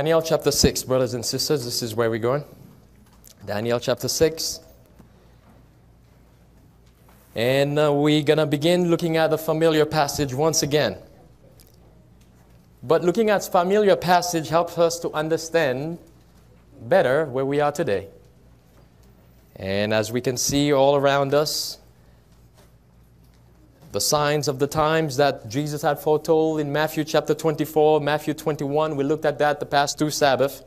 Daniel chapter 6, brothers and sisters, this is where we're going. Daniel chapter 6. And uh, we're going to begin looking at the familiar passage once again. But looking at familiar passage helps us to understand better where we are today. And as we can see all around us, the signs of the times that Jesus had foretold in Matthew chapter 24, Matthew 21, we looked at that the past two Sabbaths.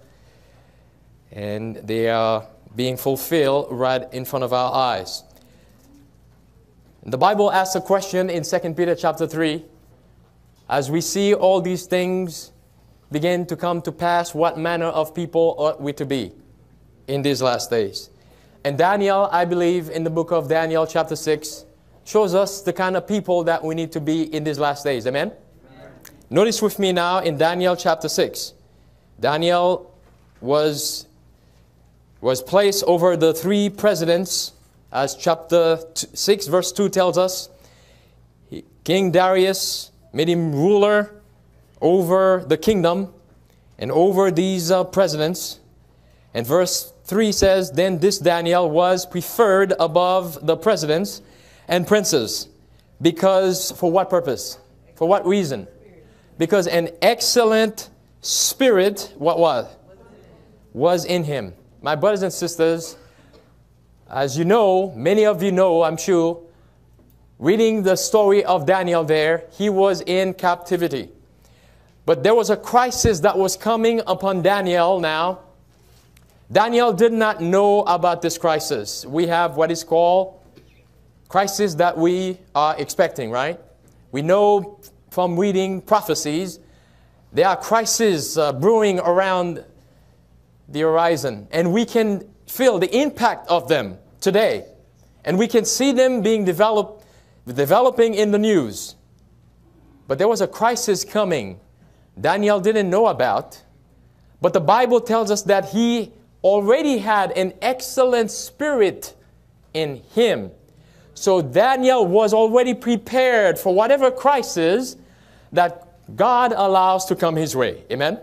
And they are being fulfilled right in front of our eyes. The Bible asks a question in 2 Peter chapter 3 as we see all these things begin to come to pass, what manner of people ought we to be in these last days? And Daniel, I believe, in the book of Daniel, chapter 6, shows us the kind of people that we need to be in these last days. Amen? Amen? Notice with me now in Daniel chapter 6. Daniel was, was placed over the three presidents, as chapter 6, verse 2 tells us. He, King Darius, made him ruler over the kingdom and over these uh, presidents. And verse 3 says, Then this Daniel was preferred above the presidents and princes. Because, for what purpose? For what reason? Because an excellent spirit, what was? Was in him. My brothers and sisters, as you know, many of you know, I'm sure, reading the story of Daniel there, he was in captivity. But there was a crisis that was coming upon Daniel now. Daniel did not know about this crisis. We have what is called crisis that we are expecting, right? We know from reading prophecies, there are crises uh, brewing around the horizon, and we can feel the impact of them today. And we can see them being developed developing in the news. But there was a crisis coming Daniel didn't know about. But the Bible tells us that he already had an excellent spirit in him. So Daniel was already prepared for whatever crisis that God allows to come his way. Amen?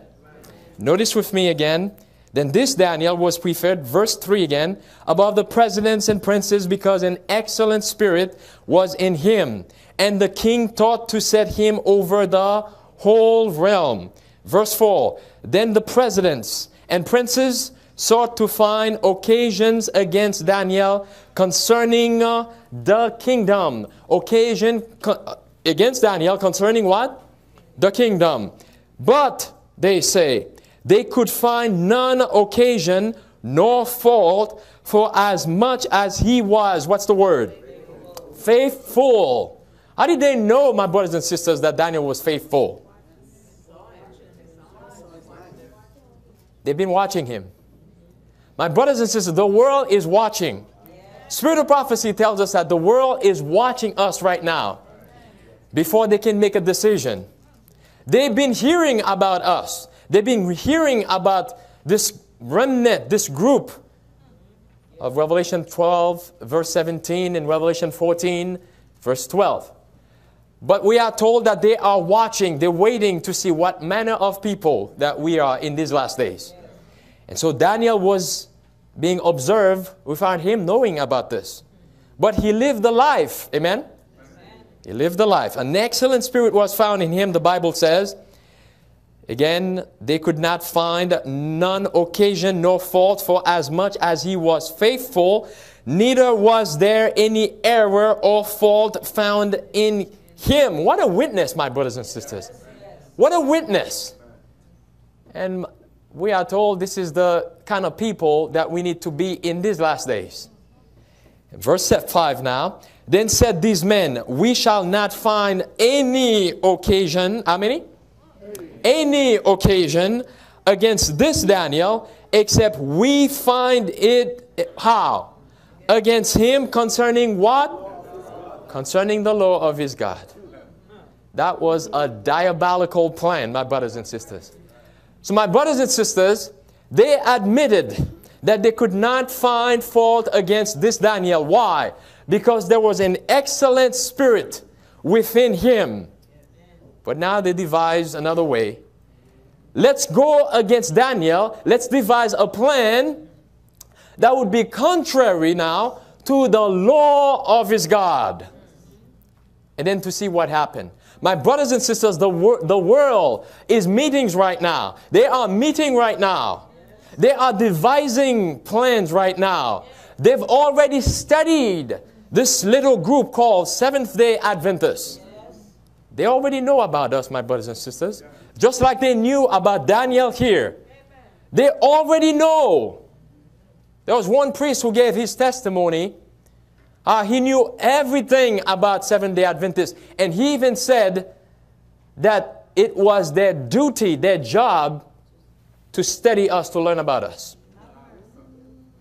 Notice with me again then this Daniel was preferred, verse 3 again, above the presidents and princes because an excellent spirit was in him. And the king thought to set him over the whole realm. Verse 4 Then the presidents and princes sought to find occasions against Daniel concerning uh, the kingdom. Occasion against Daniel concerning what? The kingdom. But, they say, they could find none occasion nor fault for as much as he was, what's the word? Faithful. How did they know, my brothers and sisters, that Daniel was faithful? They've been watching him. My brothers and sisters, the world is watching. Spirit of prophecy tells us that the world is watching us right now before they can make a decision. They've been hearing about us. They've been hearing about this remnant, this group of Revelation 12, verse 17, and Revelation 14, verse 12. But we are told that they are watching, they're waiting to see what manner of people that we are in these last days. And so Daniel was being observed without him knowing about this. But he lived the life. Amen? Amen? He lived the life. An excellent spirit was found in him, the Bible says. Again, they could not find none occasion nor fault, for as much as he was faithful, neither was there any error or fault found in him. What a witness, my brothers and sisters. What a witness. And we are told this is the kind of people that we need to be in these last days. Verse 5 now. Then said these men, We shall not find any occasion. How many? any occasion against this Daniel except we find it how? Against him concerning what? Concerning the law of his God. That was a diabolical plan, my brothers and sisters. So, my brothers and sisters, they admitted that they could not find fault against this Daniel. Why? Because there was an excellent spirit within him but now they devised another way let's go against Daniel. Let's devise a plan that would be contrary now to the law of his God. And then to see what happened. My brothers and sisters, the, wor- the world is meetings right now. They are meeting right now. They are devising plans right now. They've already studied this little group called Seventh day Adventists. They already know about us, my brothers and sisters. Just like they knew about Daniel here. They already know. There was one priest who gave his testimony. Uh, he knew everything about Seventh day Adventists. And he even said that it was their duty, their job, to study us, to learn about us.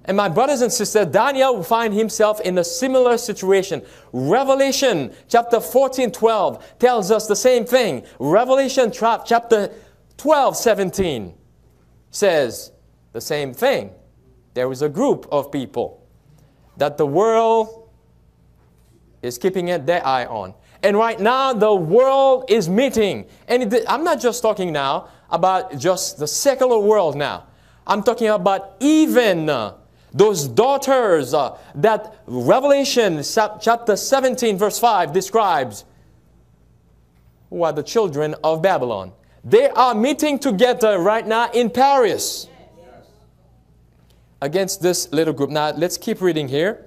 And my brothers and sisters, Daniel will find himself in a similar situation. Revelation chapter 14, 12 tells us the same thing. Revelation chapter 12, 17 says the same thing. There is a group of people that the world is keeping their eye on. And right now, the world is meeting. And it, I'm not just talking now about just the secular world now. I'm talking about even uh, those daughters uh, that Revelation chapter 17, verse 5 describes, who are the children of Babylon. They are meeting together right now in Paris against this little group. Now, let's keep reading here.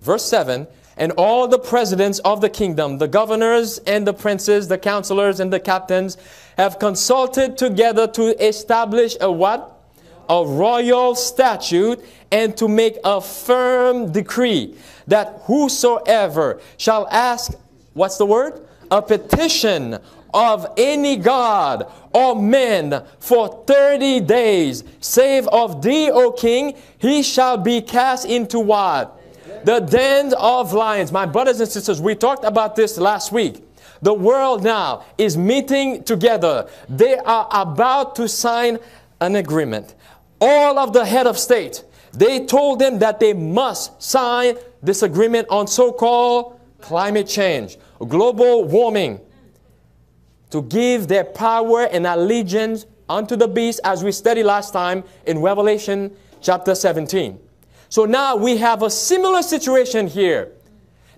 Verse 7 And all the presidents of the kingdom, the governors and the princes, the counselors and the captains, have consulted together to establish a what? A royal statute and to make a firm decree that whosoever shall ask, what's the word? A petition of any god or man for 30 days, save of thee, O king, he shall be cast into what? The den of lions. My brothers and sisters, we talked about this last week. The world now is meeting together. They are about to sign an agreement. All of the head of state, they told them that they must sign this agreement on so-called climate change, global warming, to give their power and allegiance unto the beast as we studied last time in Revelation chapter 17. So now we have a similar situation here.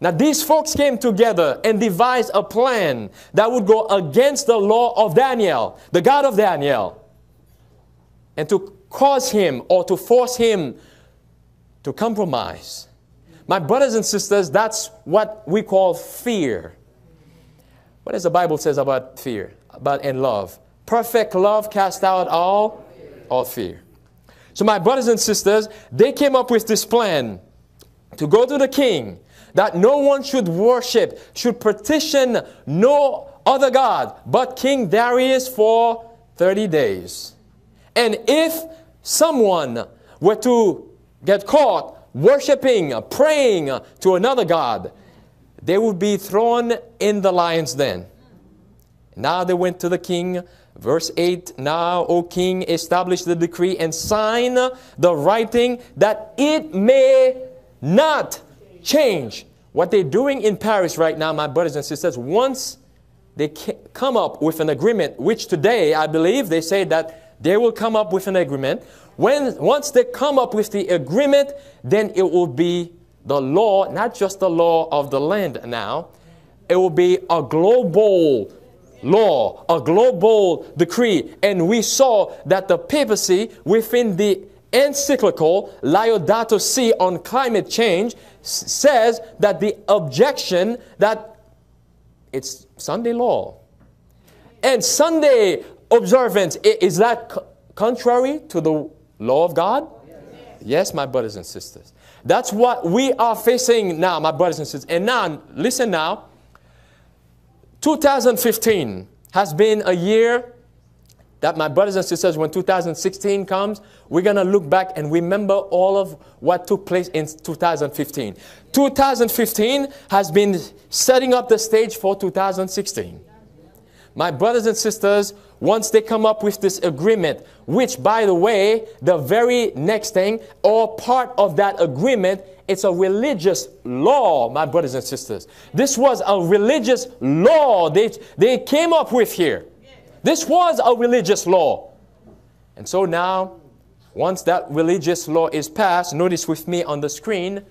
Now these folks came together and devised a plan that would go against the law of Daniel, the God of Daniel, and to cause him or to force him to compromise. My brothers and sisters, that's what we call fear. What does the Bible says about fear? About and love. Perfect love cast out all, all fear. So my brothers and sisters, they came up with this plan to go to the king that no one should worship, should petition no other God but King Darius for 30 days. And if someone were to get caught worshiping, praying to another God, they would be thrown in the lion's den. Now they went to the king. Verse 8 Now, O king, establish the decree and sign the writing that it may not change. What they're doing in Paris right now, my brothers and sisters, once they come up with an agreement, which today I believe they say that they will come up with an agreement. When, once they come up with the agreement, then it will be the law, not just the law of the land now, it will be a global law, a global decree. And we saw that the papacy within the encyclical Laudato Si on climate change says that the objection that it's Sunday law. And Sunday observance, is that contrary to the law of God? Yes, my brothers and sisters. That's what we are facing now, my brothers and sisters. And now, listen now. 2015 has been a year that my brothers and sisters, when 2016 comes, we're going to look back and remember all of what took place in 2015. 2015 has been setting up the stage for 2016. My brothers and sisters, once they come up with this agreement, which by the way, the very next thing or part of that agreement, it's a religious law, my brothers and sisters. This was a religious law they, they came up with here. This was a religious law. And so now, once that religious law is passed, notice with me on the screen,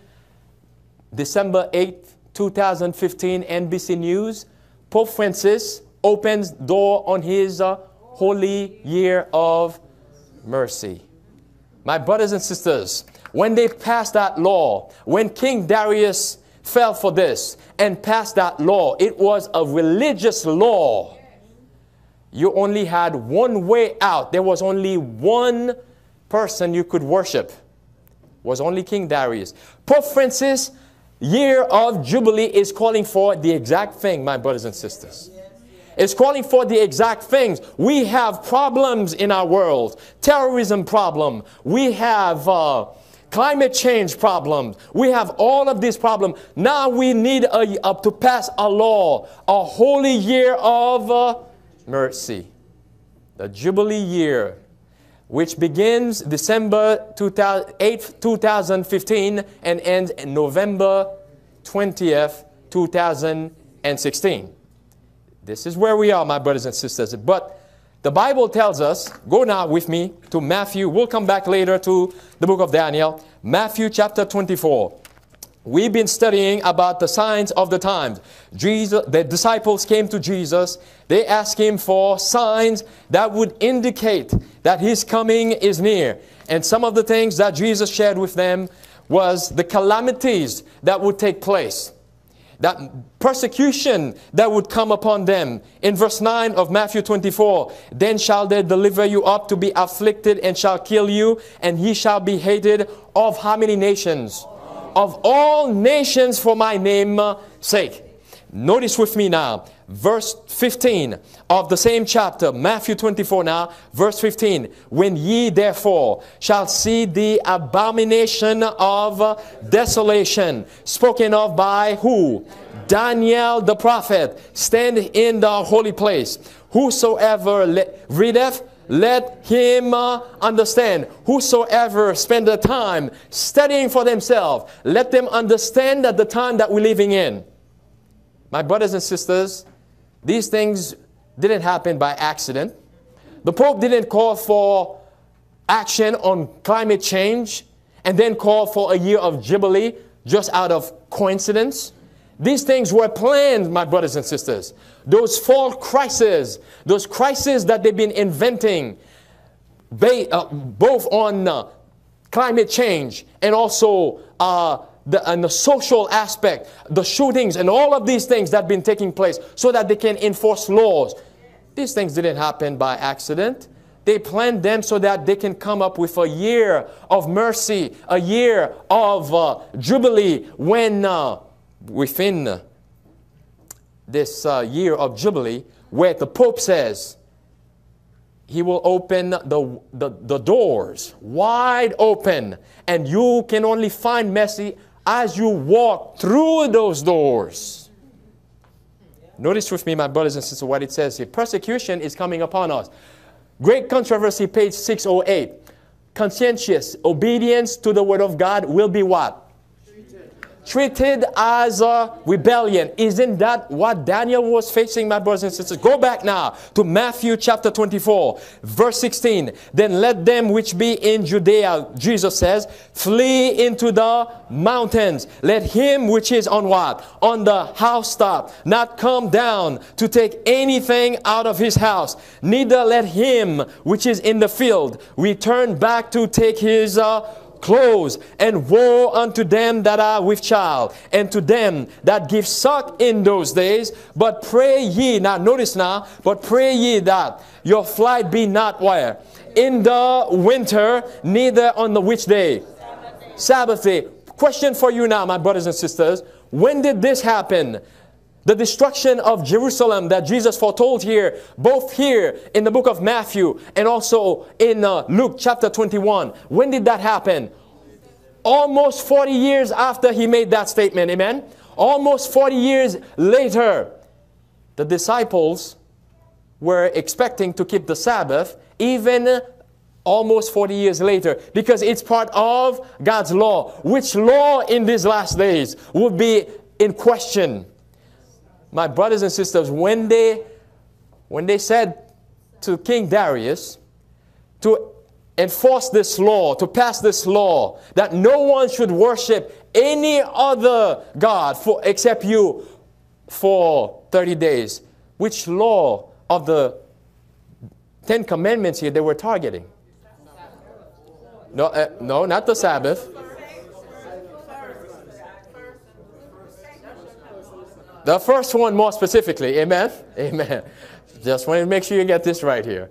December 8, 2015, NBC News, Pope Francis opens door on his uh, holy year of mercy. My brothers and sisters, when they passed that law, when King Darius fell for this and passed that law, it was a religious law. You only had one way out. There was only one person you could worship. It Was only King Darius. Pope Francis, year of Jubilee, is calling for the exact thing, my brothers and sisters It's calling for the exact things. We have problems in our world. Terrorism problem. We have uh, climate change problems. We have all of these problems. Now we need a, to pass a law, a holy year of uh, mercy. The Jubilee year, which begins December 8th, 2015 and ends November 20th, 2016. This is where we are, my brothers and sisters. But the Bible tells us, go now with me to Matthew. We'll come back later to the book of Daniel. Matthew chapter 24. We've been studying about the signs of the times. Jesus, the disciples came to Jesus. They asked him for signs that would indicate that his coming is near. And some of the things that Jesus shared with them was the calamities that would take place that persecution that would come upon them. In verse 9 of Matthew 24, then shall they deliver you up to be afflicted and shall kill you, and he shall be hated of how many nations? Of all nations for my name sake. Notice with me now, verse 15 of the same chapter, Matthew 24 now, verse 15. When ye therefore shall see the abomination of desolation, spoken of by who? Daniel the prophet, stand in the holy place. Whosoever le- readeth, let him uh, understand. Whosoever spend the time studying for themselves, let them understand that the time that we're living in my brothers and sisters, these things didn't happen by accident. The Pope didn't call for action on climate change and then call for a year of Jubilee just out of coincidence. These things were planned, my brothers and sisters. Those fall crises, those crises that they've been inventing, uh, both on uh, climate change and also uh, the, and the social aspect, the shootings and all of these things that have been taking place so that they can enforce laws. These things didn't happen by accident. They planned them so that they can come up with a year of mercy, a year of uh, jubilee when uh, within this uh, year of jubilee where the Pope says, he will open the, the, the, doors wide open and you can only find mercy as you walk through those doors. Notice with me, my brothers and sisters, what it says here. Persecution is coming upon us. Great controversy, page 608. Conscientious obedience to the word of God will be what? Treated as a rebellion. Isn't that what Daniel was facing, my brothers and sisters? Go back now to Matthew chapter 24, verse 16. Then let them which be in Judea, Jesus says, flee into the mountains. Let him which is on what? On the housetop not come down to take anything out of his house. Neither let him which is in the field return back to take his uh, clothes, and woe unto them that are with child, and to them that give suck in those days. But pray ye, now notice now, but pray ye that your flight be not where? In the winter, neither on the which day? Sabbath day. Question for you now, my brothers and sisters. When did this happen? The destruction of Jerusalem that Jesus foretold here, both here in the book of Matthew and also in uh, Luke chapter 21. When did that happen? Almost 40 years after he made that statement. Amen? Almost 40 years later, the disciples were expecting to keep the Sabbath even almost 40 years later because it's part of God's law. Which law in these last days would be in question? My brothers and sisters, when they, when they said to King Darius, to enforce this law, to pass this law, that no one should worship any other God for, except you for 30 days. Which law of the Ten Commandments here they were targeting? No, uh, no, not the Sabbath. The first one more specifically. Amen? Amen. Just want to make sure you get this right here.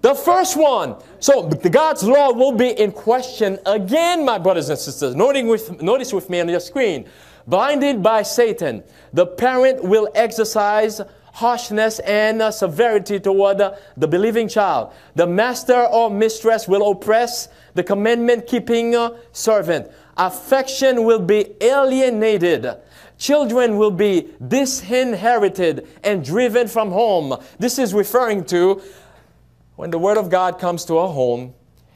The first one. So God's law will be in question again, my brothers and sisters. With, notice with me on your screen. Blinded by Satan, the parent will exercise harshness and uh, severity toward uh, the believing child. The master or mistress will oppress the commandment keeping uh, servant. Affection will be alienated. Children will be disinherited and driven from home. This is referring to when the Word of God comes to a home,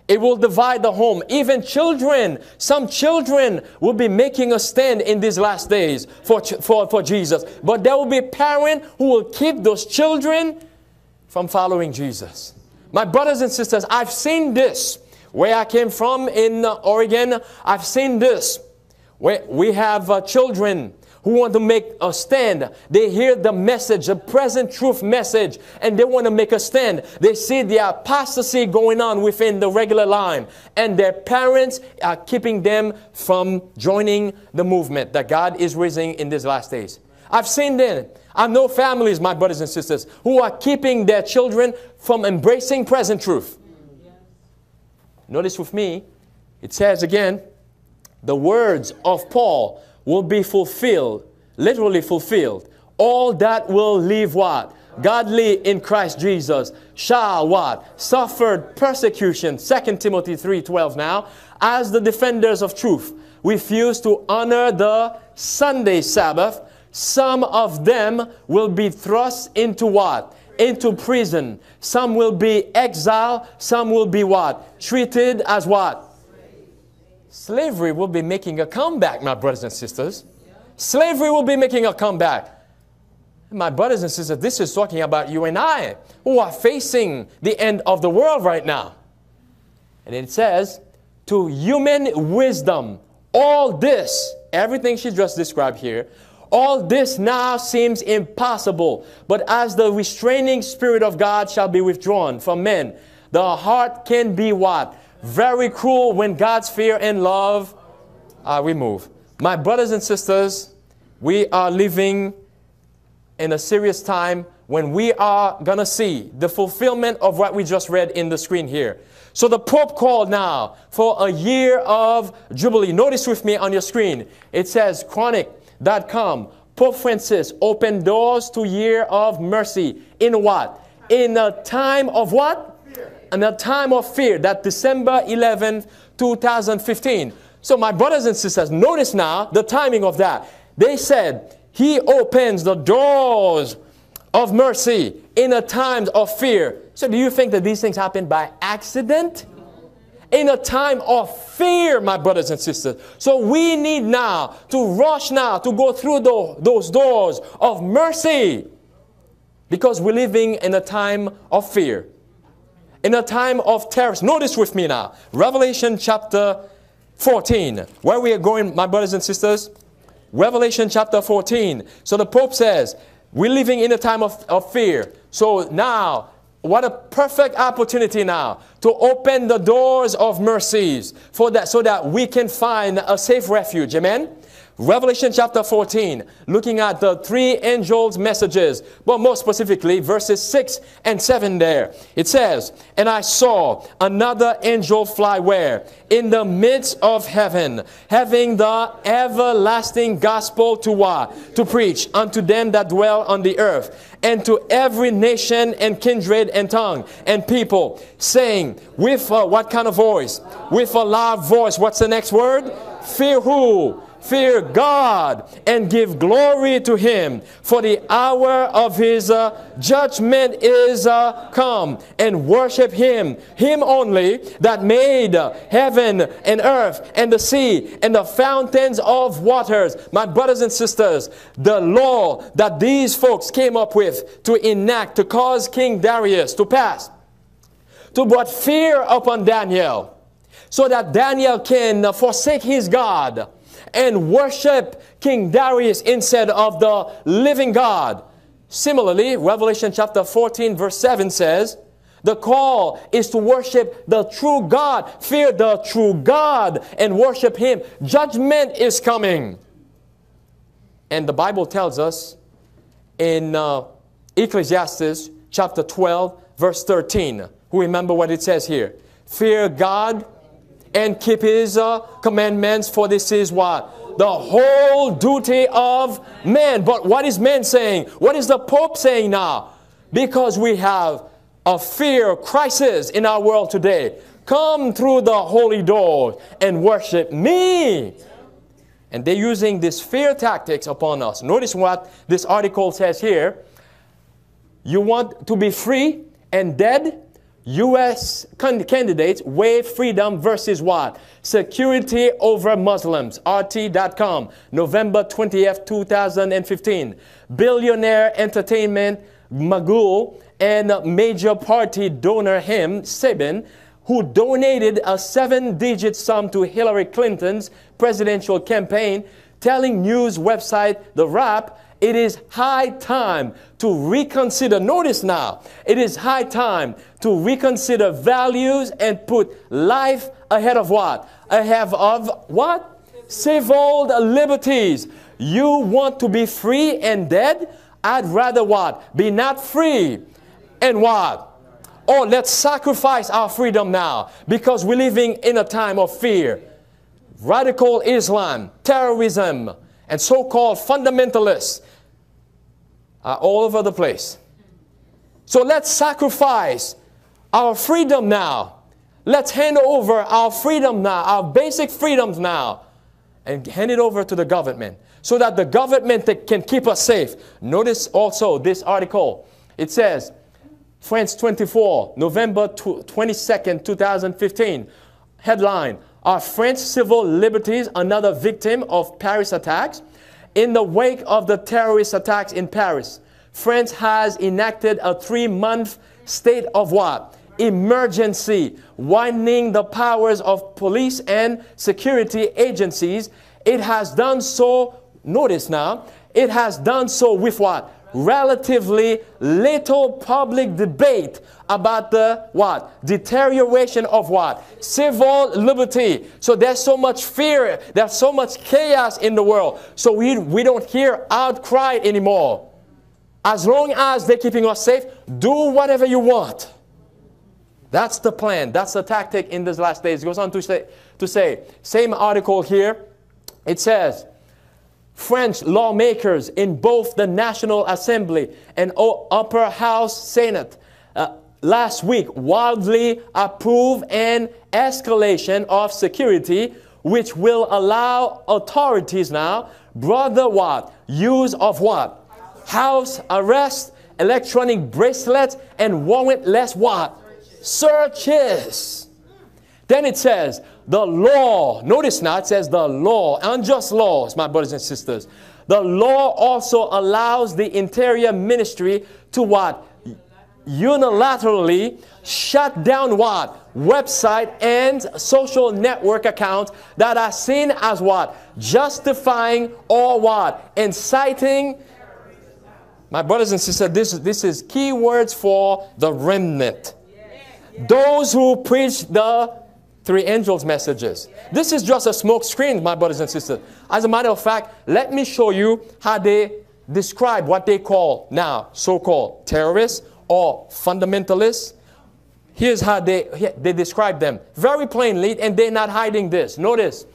it will divide the home. Even children, some children will be making a stand in these last days for, for, for Jesus. But there will be a parent who will keep those children from following Jesus. My brothers and sisters, I've seen this. Where I came from in Oregon, I've seen this. Where we have uh, children who want to make a stand. They hear the message, the present truth message, and they want to make a stand. They see the apostasy going on within the regular line, and their parents are keeping them from joining the movement that God is raising in these last days. I've seen them. I know families, my brothers and sisters, who are keeping their children from embracing present truth. Notice with me, it says again, the words of Paul will be fulfilled, literally fulfilled. All that will live what? Godly in Christ Jesus shall what? Suffered persecution. 2 Timothy 3.12 now. As the defenders of truth refuse to honor the Sunday Sabbath, some of them will be thrust into what? Into prison. Some will be exiled. Some will be what? Treated as what? Slavery will be making a comeback, my brothers and sisters. Slavery will be making a comeback. My brothers and sisters, this is talking about you and I who are facing the end of the world right now. And it says, to human wisdom, all this, everything she just described here, all this now seems impossible. But as the restraining spirit of God shall be withdrawn from men, the heart can be what? Very cruel when God's fear and love uh, are removed. My brothers and sisters, we are living in a serious time when we are going to see the fulfillment of what we just read in the screen here. So the Pope called now for a year of Jubilee. Notice with me on your screen. It says chronic.com. Pope Francis opened doors to year of mercy. In what? In a time of what? In a time of fear, that December 11, 2015. So, my brothers and sisters, notice now the timing of that. They said, He opens the doors of mercy in a time of fear. So, do you think that these things happen by accident? In a time of fear, my brothers and sisters. So, we need now to rush now to go through the, those doors of mercy because we're living in a time of fear in a time of terror. Notice with me now, Revelation chapter 14, where we are going, my brothers and sisters. Revelation chapter 14. So the Pope says, we're living in a time of, of fear. So now, what a perfect opportunity now to open the doors of mercies for that so that we can find a safe refuge. Amen. Revelation chapter 14, looking at the three angels' messages, but more specifically, verses 6 and 7 there. It says, And I saw another angel fly where? In the midst of heaven, having the everlasting gospel to what? To preach unto them that dwell on the earth, and to every nation and kindred and tongue and people, saying, with a, what kind of voice? With a loud voice. What's the next word? Fear who? Fear God and give glory to Him, for the hour of His uh, judgment is uh, come, and worship Him, Him only that made heaven and earth and the sea and the fountains of waters. My brothers and sisters, the law that these folks came up with to enact, to cause King Darius to pass to put fear upon Daniel so that Daniel can forsake his God and worship King Darius instead of the living God. Similarly, Revelation chapter 14, verse 7 says, the call is to worship the true God, fear the true God, and worship Him. Judgment is coming. And the Bible tells us in uh, Ecclesiastes chapter 12, verse 13. Who remember what it says here? Fear God and keep His uh, commandments, for this is what? The whole duty of man. But what is man saying? What is the Pope saying now? Because we have a fear crisis in our world today. Come through the holy door and worship me. And they're using this fear tactics upon us. Notice what this article says here. You want to be free and dead? U.S. candidates waive freedom versus what? Security over Muslims. RT.com, November 20th, 2015. Billionaire entertainment mogul and major party donor Haim Saban, who donated a seven digit sum to Hillary Clinton's presidential campaign, telling news website The Wrap it is high time to reconsider. Notice now, it is high time to reconsider values and put life ahead of what? Ahead of what? Civil liberties. You want to be free and dead? I'd rather what? Be not free and what? Oh, let's sacrifice our freedom now because we're living in a time of fear. Radical Islam, terrorism, and so called fundamentalists are all over the place. So let's sacrifice our freedom now. Let's hand over our freedom now, our basic freedoms now, and hand it over to the government so that the government can keep us safe. Notice also this article. It says, France 24, November 22nd, 2015. Headline Are French civil liberties another victim of Paris attacks? In the wake of the terrorist attacks in Paris, France has enacted a three month state of what? Emergency, widening the powers of police and security agencies. It has done so, notice now, it has done so with what? Relatively little public debate about the what? Deterioration of what? Civil liberty. So there's so much fear there's so much chaos in the world. So we, we don't hear outcry anymore. As long as they're keeping us safe do whatever you want. That's the plan. That's the tactic in these last days. Goes on to say to say same article here. It says French lawmakers in both the National Assembly and Upper House Senate uh, last week wildly approved an escalation of security which will allow authorities now brother what use of what? House arrest electronic bracelets and warrantless what? Searches. Then it says the law, notice now it says the law, unjust laws, my brothers and sisters. The law also allows the interior ministry to what? Unilaterally shut down what? Website and social network accounts that are seen as what? Justifying or what? Inciting. My brothers and sisters, this, this is key words for the remnant. Those who preach the three angels' messages. This is just a smoke screen, my brothers and sisters. As a matter of fact, let me show you how they describe what they call now so-called terrorists or fundamentalists. Here's how they, they describe them very plainly, and they're not hiding this. Notice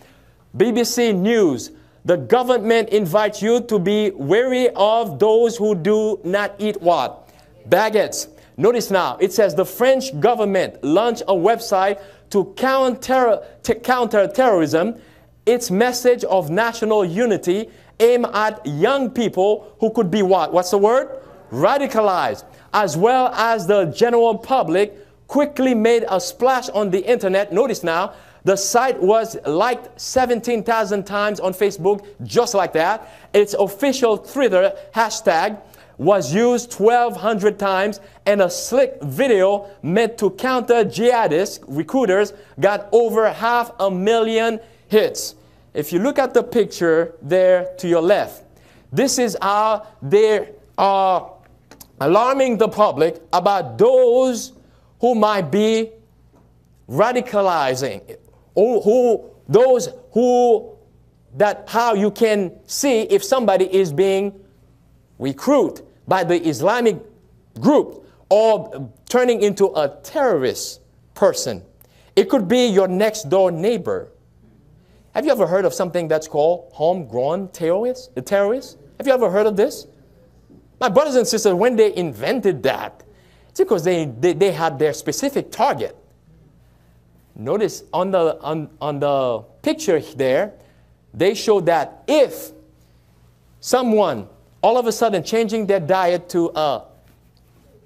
BBC News. The government invites you to be wary of those who do not eat what? Baguettes. Notice now, it says the French government launched a website to counter, to counter terrorism, its message of national unity aimed at young people who could be what? What's the word? Radicalized, as well as the general public quickly made a splash on the internet. Notice now, the site was liked 17,000 times on Facebook, just like that. Its official Twitter hashtag was used 1,200 times, and a slick video meant to counter jihadist recruiters got over half a million hits. If you look at the picture there to your left, this is how they are alarming the public about those who might be radicalizing, who, who those who that how you can see if somebody is being recruited by the Islamic group or turning into a terrorist person. It could be your next door neighbor. Have you ever heard of something that's called homegrown terrorists? The terrorists? Have you ever heard of this? My brothers and sisters, when they invented that, it's because they, they, they had their specific target. Notice on the, on, on the picture there, they show that if someone all of a sudden changing their diet to a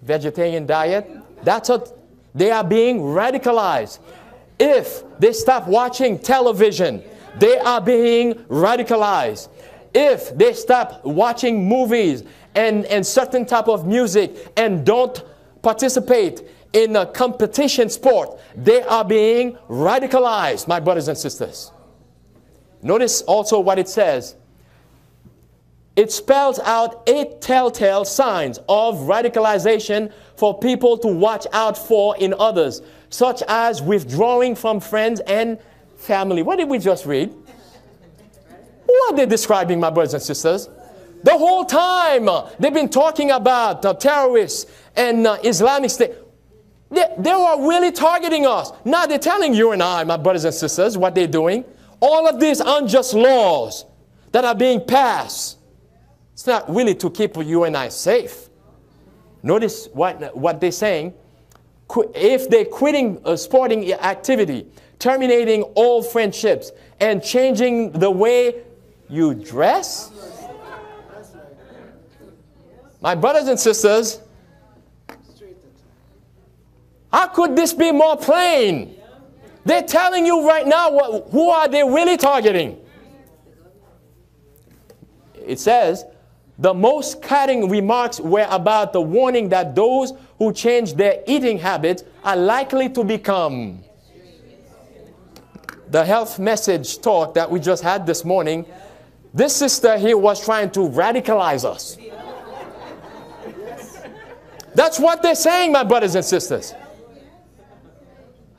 vegetarian diet, that's what they are being radicalized. If they stop watching television, they are being radicalized. If they stop watching movies and, and certain type of music and don't participate in a competition sport, they are being radicalized, my brothers and sisters. Notice also what it says. It spells out eight telltale signs of radicalization for people to watch out for in others, such as withdrawing from friends and family. What did we just read? What are they describing, my brothers and sisters? The whole time uh, they've been talking about uh, terrorists and uh, Islamic State. They, they are really targeting us. Now they're telling you and I, my brothers and sisters, what they're doing. All of these unjust laws that are being passed, it's not really to keep you and I safe. Notice what, what they're saying. If they're quitting a sporting activity, terminating all friendships, and changing the way you dress, my brothers and sisters, how could this be more plain? They're telling you right now what, who are they really targeting? It says, the most cutting remarks were about the warning that those who change their eating habits are likely to become. The health message talk that we just had this morning, this sister here was trying to radicalize us. That's what they're saying, my brothers and sisters.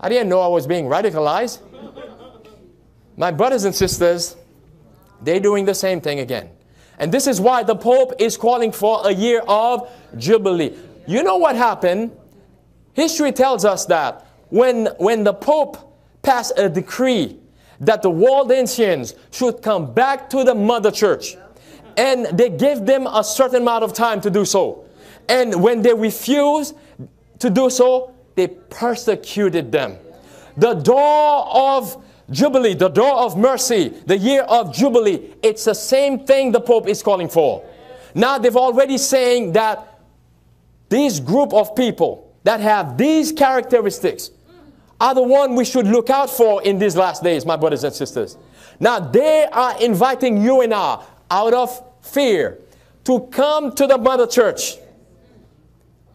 I didn't know I was being radicalized. My brothers and sisters, they're doing the same thing again. And this is why the Pope is calling for a year of Jubilee. You know what happened? History tells us that when, when the Pope passed a decree that the Waldensians should come back to the mother church, and they gave them a certain amount of time to do so. And when they refused to do so, they persecuted them. The door of Jubilee, the door of mercy, the year of Jubilee, it's the same thing the Pope is calling for. Now they've already saying that this group of people that have these characteristics are the one we should look out for in these last days, my brothers and sisters. Now they are inviting you and I out of fear to come to the mother church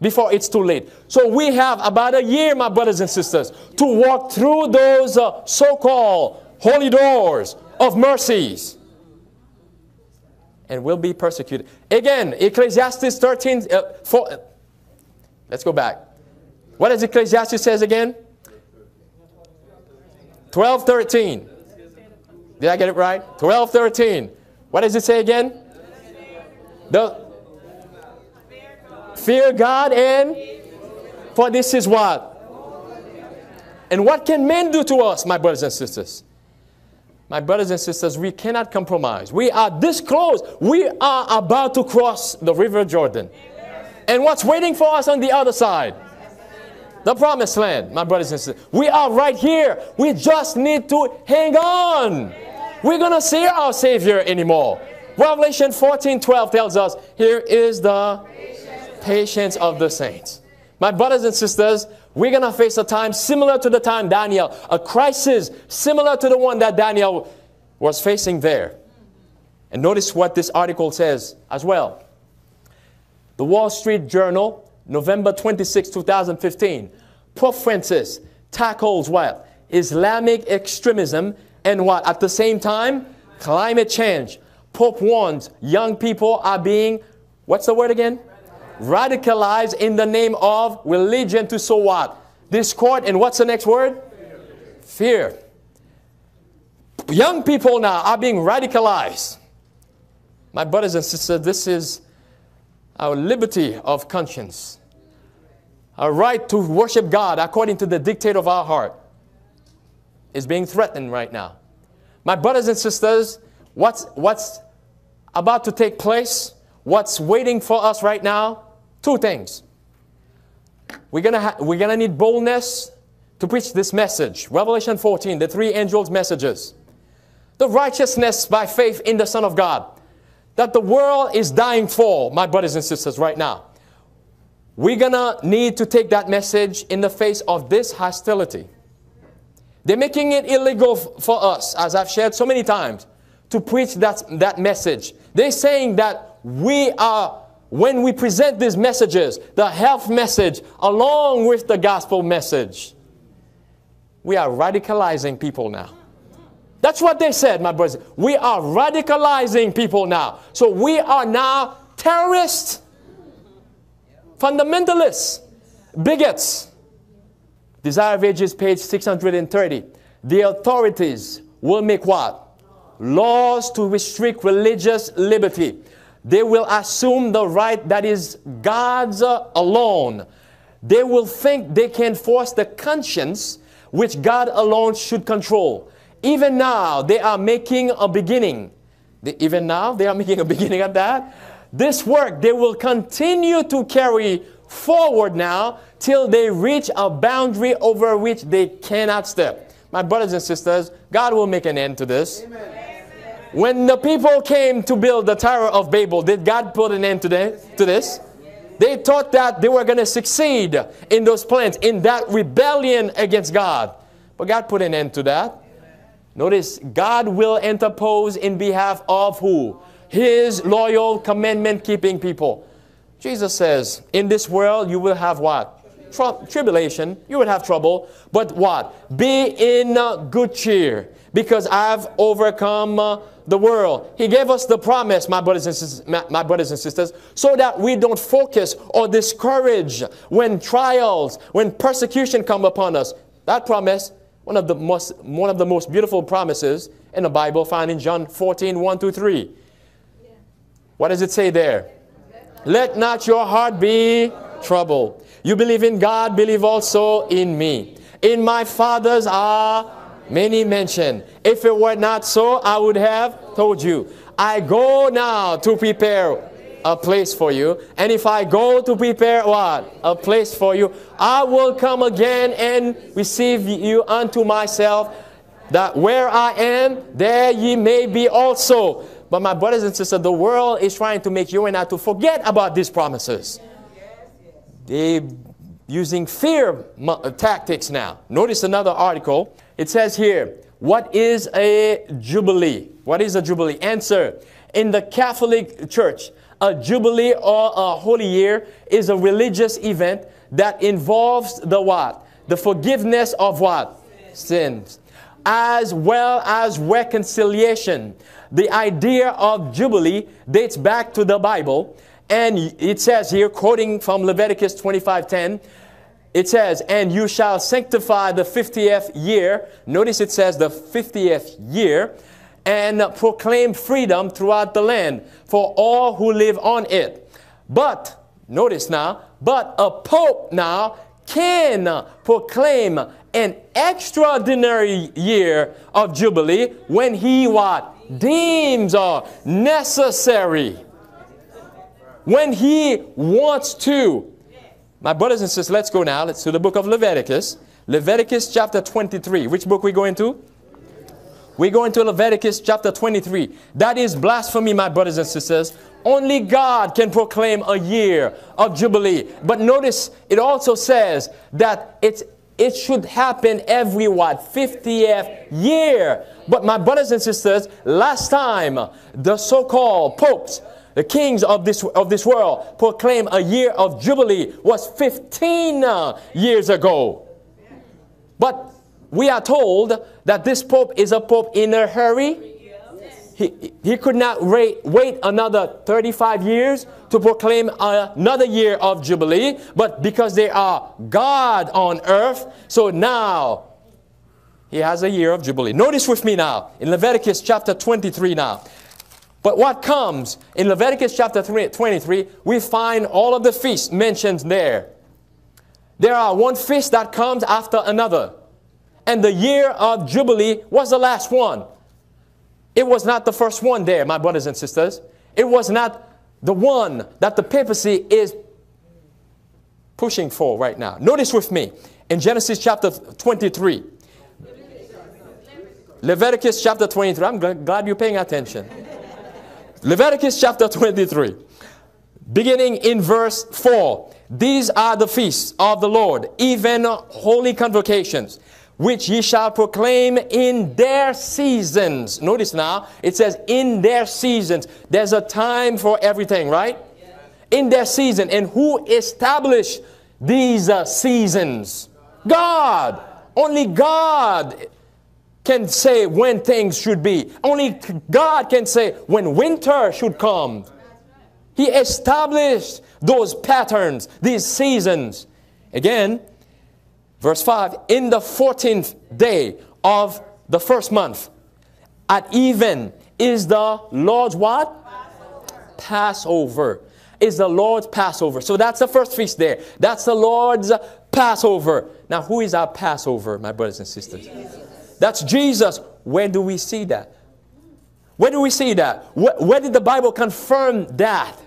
before it's too late. So we have about a year, my brothers and sisters, to walk through those uh, so-called holy doors of mercies. And we'll be persecuted. Again, Ecclesiastes 13, uh, four, uh, let's go back. What does Ecclesiastes says again? 12, 13. Did I get it right? 12, 13. What does it say again? The, Fear God and for this is what? And what can men do to us, my brothers and sisters? My brothers and sisters, we cannot compromise. We are this close. We are about to cross the river Jordan. And what's waiting for us on the other side? The promised land, my brothers and sisters. We are right here. We just need to hang on. We're going to see our Savior anymore. Revelation 14 12 tells us here is the patience of the saints. My brothers and sisters, we're going to face a time similar to the time Daniel, a crisis similar to the one that Daniel was facing there. And notice what this article says as well. The Wall Street Journal, November 26, 2015. Pope Francis tackles what? Islamic extremism and what? At the same time, climate change. Pope warns young people are being, what's the word again? Radicalized in the name of religion to so what? Discord and what's the next word? Fear. Young people now are being radicalized. My brothers and sisters, this is our liberty of conscience, our right to worship God according to the dictate of our heart is being threatened right now. My brothers and sisters, what's, what's about to take place, what's waiting for us right now? Two things. We're gonna, ha- we're gonna need boldness to preach this message. Revelation 14, the three angels' messages. The righteousness by faith in the Son of God that the world is dying for, my brothers and sisters, right now. We're gonna need to take that message in the face of this hostility. They're making it illegal for us, as I've shared so many times, to preach that, that message. They're saying that we are, when we present these messages, the health message along with the gospel message, we are radicalizing people now. That's what they said, my brothers. We are radicalizing people now. So we are now terrorists, fundamentalists, bigots. Desire of Ages, page 630. The authorities will make what? Laws to restrict religious liberty. They will assume the right that is God's alone. They will think they can force the conscience which God alone should control. Even now, they are making a beginning. They, even now, they are making a beginning at that. This work they will continue to carry forward now till they reach a boundary over which they cannot step. My brothers and sisters, God will make an end to this. Amen. When the people came to build the Tower of Babel, did God put an end to, the, to this? They thought that they were going to succeed in those plans, in that rebellion against God. But God put an end to that. Notice, God will interpose in behalf of who? His loyal commandment keeping people. Jesus says, In this world you will have what? Tribulation, you will have trouble, but what? Be in good cheer because I've overcome uh, the world. He gave us the promise, my brothers and sisters, my, my brothers and sisters, so that we don't focus or discourage when trials, when persecution come upon us. That promise, one of the most, one of the most beautiful promises in the Bible found in John 14, 1 to 3. What does it say there? Let not your heart be troubled. You believe in God, believe also in me. In my Father's are many mention. If it were not so, I would have told you. I go now to prepare a place for you. And if I go to prepare what? A place for you, I will come again and receive you unto myself, that where I am, there ye may be also. But my brothers and sisters, the world is trying to make you and I to forget about these promises. They using fear uh, tactics now. Notice another article. It says here, what is a jubilee? What is a jubilee? Answer. In the Catholic Church, a jubilee or a holy year is a religious event that involves the what? The forgiveness of what? Sins. As well as reconciliation. The idea of jubilee dates back to the Bible and it says here, quoting from Leviticus 25:10, it says, And you shall sanctify the 50th year. Notice it says the 50th year, and proclaim freedom throughout the land for all who live on it. But, notice now, but a pope now can proclaim an extraordinary year of Jubilee when he what? Deems are necessary when he wants to. My brothers and sisters, let's go now. Let's to the book of Leviticus. Leviticus chapter 23. Which book we going to? We go into Leviticus chapter 23. That is blasphemy, my brothers and sisters. Only God can proclaim a year of Jubilee. But notice it also says that it's it should happen every what? 50th year. But my brothers and sisters, last time the so-called popes, the kings of this, of this world proclaim a year of Jubilee was 15 uh, years ago. But we are told that this pope is a pope in a hurry. He, he could not wait, wait another 35 years to proclaim another year of Jubilee, but because they are God on earth, so now he has a year of Jubilee. Notice with me now, in Leviticus chapter 23 now. But what comes in Leviticus chapter 23, we find all of the feasts mentioned there. There are one feast that comes after another. And the year of Jubilee was the last one. It was not the first one there, my brothers and sisters. It was not the one that the papacy is pushing for right now. Notice with me in Genesis chapter 23. Leviticus chapter 23. I'm glad you're paying attention. Leviticus chapter 23. Beginning in verse 4. These are the feasts of the Lord, even holy convocations which ye shall proclaim in their seasons. Notice now, it says in their seasons. There's a time for everything, right? In their season. And who established these uh, seasons? God. Only God can say when things should be. Only God can say when winter should come. He established those patterns, these seasons. Again, Verse 5 In the 14th day of the first month, at even, is the Lord's what? Passover. Passover. Is the Lord's Passover. So that's the first feast there. That's the Lord's Passover. Now, who is our Passover, my brothers and sisters? Jesus. That's Jesus. Where do we see that? Where do we see that? Where, where did the Bible confirm that?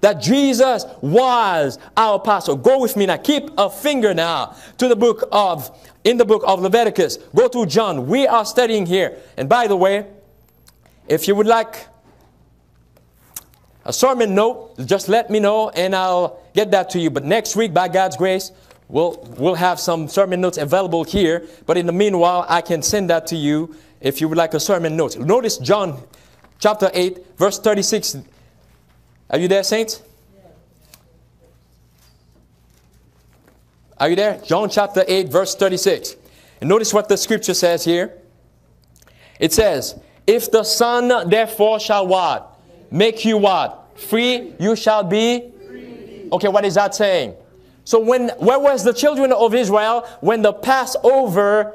that Jesus was our apostle. Go with me now. Keep a finger now to the book of, in the book of Leviticus. Go to John. We are studying here. And by the way, if you would like a sermon note, just let me know and I'll get that to you. But next week, by God's grace, we'll, we'll have some sermon notes available here. But in the meanwhile, I can send that to you if you would like a sermon note. Notice John chapter 8, verse 36 are you there, saints? Are you there? John chapter 8, verse 36. And notice what the scripture says here. It says, If the Son therefore shall what? Make you what? Free, you shall be. Okay, what is that saying? So when where was the children of Israel when the Passover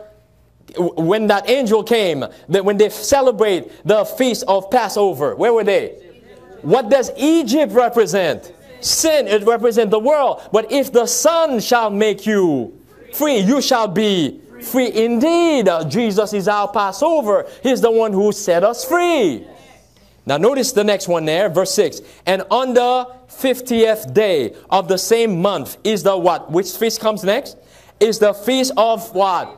when that angel came, that when they celebrate the feast of Passover, where were they? What does Egypt represent? Sin, it represents the world. But if the Son shall make you free, you shall be free indeed. Jesus is our Passover. He's the one who set us free. Now notice the next one there, verse 6. And on the 50th day of the same month is the what? Which feast comes next? Is the feast of what?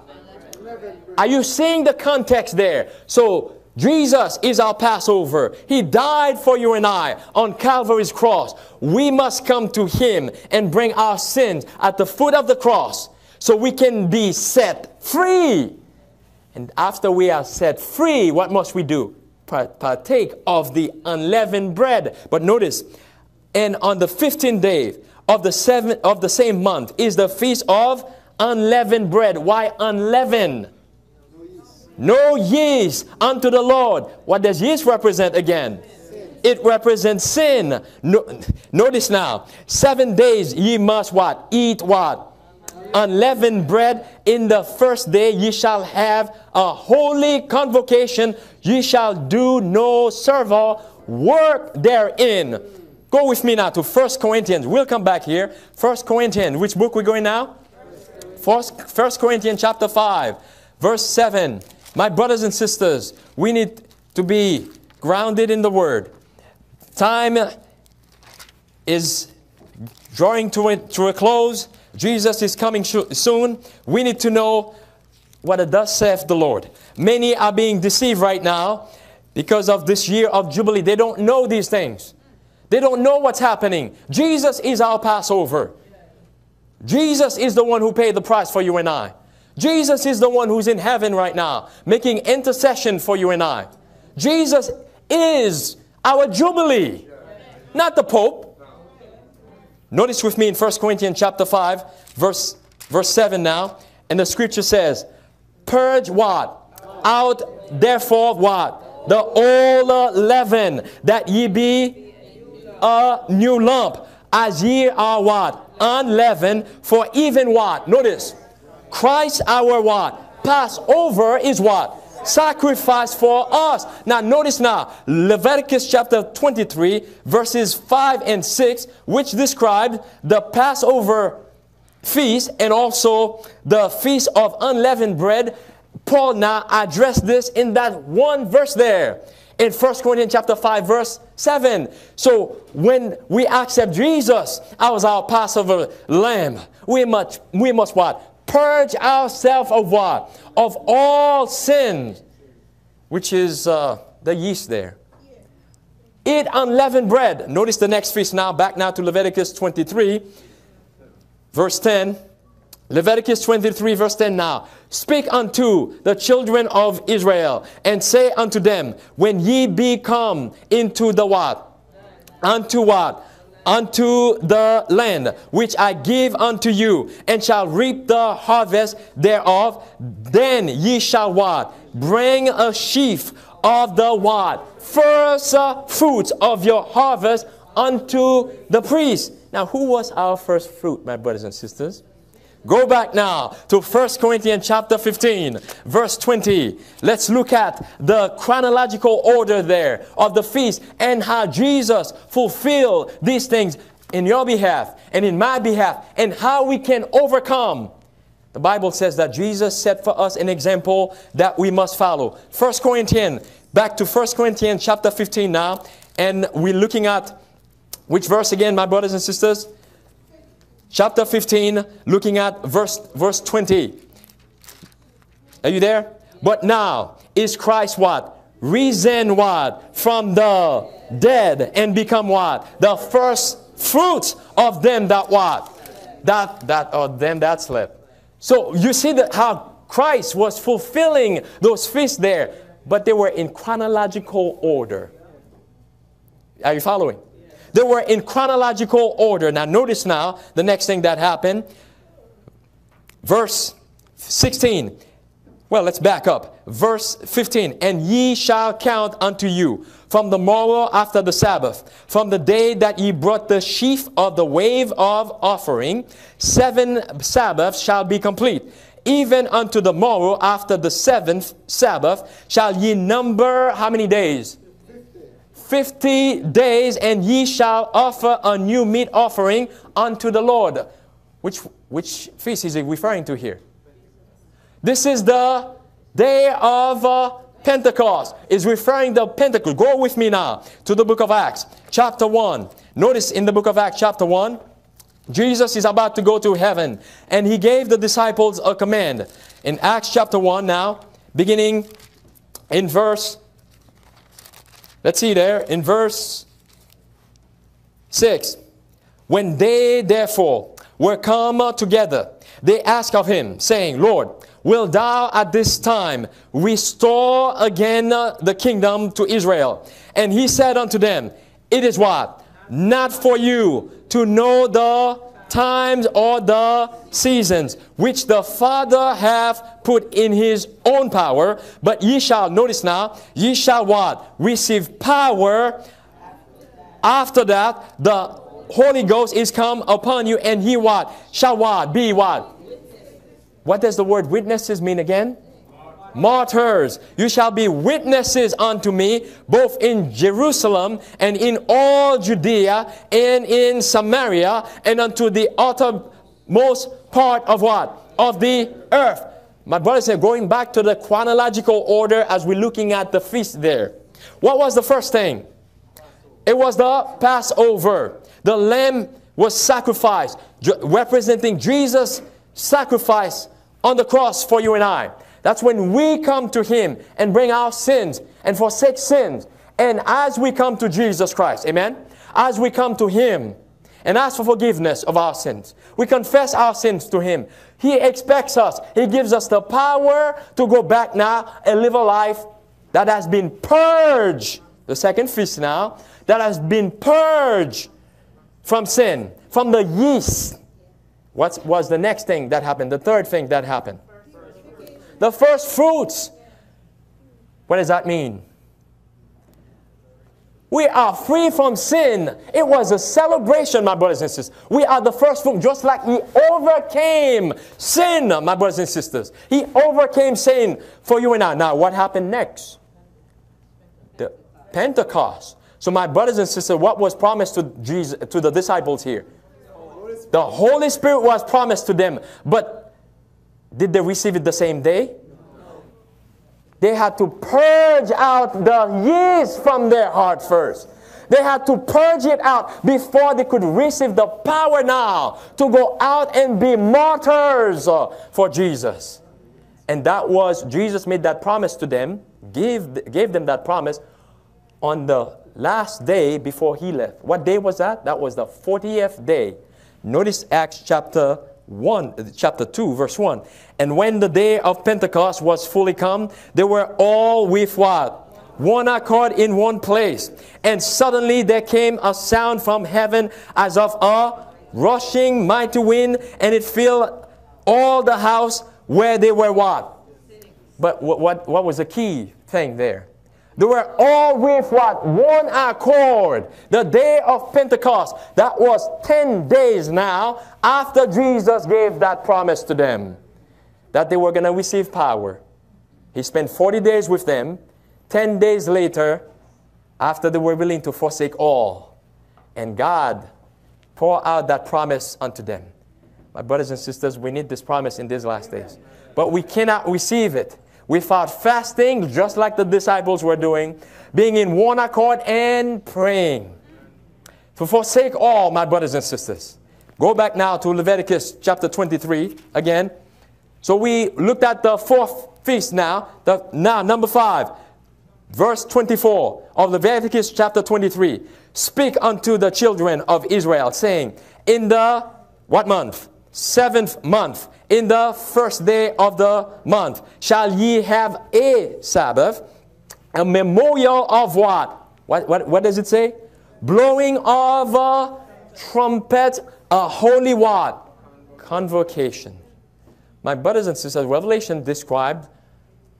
Are you seeing the context there? So Jesus is our Passover. He died for you and I on Calvary's cross. We must come to Him and bring our sins at the foot of the cross so we can be set free. And after we are set free, what must we do? Partake of the unleavened bread. But notice, and on the 15th day of the, seven, of the same month is the feast of unleavened bread. Why unleavened? No yeast unto the Lord. What does yeast represent again? It represents sin. No, notice now, seven days ye must what? Eat what? Unleavened bread. In the first day ye shall have a holy convocation. Ye shall do no servile work therein. Go with me now to First Corinthians. We'll come back here. First Corinthians. Which book we're going now? First, First Corinthians chapter 5, verse 7. My brothers and sisters, we need to be grounded in the Word. Time is drawing to, it, to a close. Jesus is coming soon. We need to know what it does saith the Lord. Many are being deceived right now because of this year of Jubilee. They don't know these things. They don't know what's happening. Jesus is our Passover. Jesus is the one who paid the price for you and I. Jesus is the one who's in heaven right now, making intercession for you and I. Jesus is our Jubilee, not the Pope. Notice with me in 1 Corinthians chapter 5, verse, verse 7 now. And the scripture says, Purge what? Out therefore what? The old leaven, that ye be a new lump, as ye are what? Unleavened, for even what? Notice, Christ our what? Passover is what? Sacrifice for us. Now notice now, Leviticus chapter 23 verses 5 and 6, which describe the Passover feast and also the feast of unleavened bread. Paul now addressed this in that one verse there in 1 Corinthians chapter 5 verse 7. So when we accept Jesus as our Passover lamb, we must, we must what? Purge ourselves of what? Of all sin, which is uh, the yeast there. Eat unleavened bread. Notice the next feast now, back now to Leviticus 23, verse 10. Leviticus 23, verse 10 now. Speak unto the children of Israel and say unto them, When ye be come into the what? Unto what? Unto the land which I give unto you, and shall reap the harvest thereof, then ye shall what? Bring a sheaf of the what? First uh, fruits of your harvest unto the priest. Now, who was our first fruit, my brothers and sisters? Go back now to 1 Corinthians chapter 15, verse 20. Let's look at the chronological order there of the feast and how Jesus fulfilled these things in your behalf and in my behalf and how we can overcome. The Bible says that Jesus set for us an example that we must follow. 1 Corinthians, back to 1 Corinthians chapter 15 now, and we're looking at which verse again, my brothers and sisters? Chapter 15, looking at verse, verse 20. Are you there? But now is Christ what? Risen what? From the dead and become what? The first fruits of them that what? That, that, or them that slept. So you see that how Christ was fulfilling those feasts there, but they were in chronological order. Are you following? They were in chronological order. Now, notice now the next thing that happened. Verse 16. Well, let's back up. Verse 15. And ye shall count unto you from the morrow after the Sabbath, from the day that ye brought the sheaf of the wave of offering, seven Sabbaths shall be complete. Even unto the morrow after the seventh Sabbath shall ye number how many days? 50 days, and ye shall offer a new meat offering unto the Lord. Which, which feast is he referring to here? This is the day of uh, Pentecost. Is referring to Pentecost. Go with me now to the book of Acts, chapter 1. Notice in the book of Acts, chapter 1, Jesus is about to go to heaven, and he gave the disciples a command. In Acts chapter 1 now, beginning in verse Let's see there in verse 6. When they therefore were come together, they asked of him, saying, Lord, will thou at this time restore again the kingdom to Israel? And he said unto them, It is what? Not for you to know the times or the seasons which the Father hath put in his own power, but ye shall, notice now, ye shall what? Receive power. After that, the Holy Ghost is come upon you, and he what? Shall what? Be what? What does the word witnesses mean again? Martyrs. You shall be witnesses unto me, both in Jerusalem and in all Judea and in Samaria and unto the uttermost part of what? Of the earth. My brothers are going back to the chronological order as we're looking at the feast there. What was the first thing? It was the Passover. The lamb was sacrificed, representing Jesus' sacrifice on the cross for you and I. That's when we come to Him and bring our sins and forsake sins. And as we come to Jesus Christ, amen? As we come to Him and ask for forgiveness of our sins. We confess our sins to Him. He expects us. He gives us the power to go back now and live a life that has been purged. The second feast now, that has been purged from sin, from the yeast. What was the next thing that happened? The third thing that happened? The first fruits. What does that mean? We are free from sin. It was a celebration, my brothers and sisters. We are the first fruit, just like He overcame sin, my brothers and sisters. He overcame sin for you and I. Now, what happened next? The Pentecost. So, my brothers and sisters, what was promised to Jesus, to the disciples here? The Holy Spirit was promised to them, but did they receive it the same day? They had to purge out the yeast from their heart first. They had to purge it out before they could receive the power now to go out and be martyrs uh, for Jesus. And that was, Jesus made that promise to them, gave, gave them that promise on the last day before he left. What day was that? That was the 40th day. Notice Acts chapter 1, uh, chapter 2, verse 1. And when the day of Pentecost was fully come, they were all with what? One accord in one place. And suddenly there came a sound from heaven as of a rushing mighty wind, and it filled all the house where they were what? But what, what, what was the key thing there? They were all with what? One accord. The day of Pentecost. That was 10 days now after Jesus gave that promise to them that they were going to receive power. He spent 40 days with them. 10 days later, after they were willing to forsake all, and God poured out that promise unto them. My brothers and sisters, we need this promise in these last days. But we cannot receive it without fasting, just like the disciples were doing, being in one accord and praying. To forsake all, my brothers and sisters. Go back now to Leviticus chapter 23 again. So we looked at the fourth feast now. The, now, number five, verse 24 of Leviticus chapter 23. Speak unto the children of Israel, saying, In the what month? Seventh month in the first day of the month shall ye have a Sabbath, a memorial of what? What, what, what does it say? Blowing of a trumpet, a holy what? Convocation. My brothers and sisters, Revelation described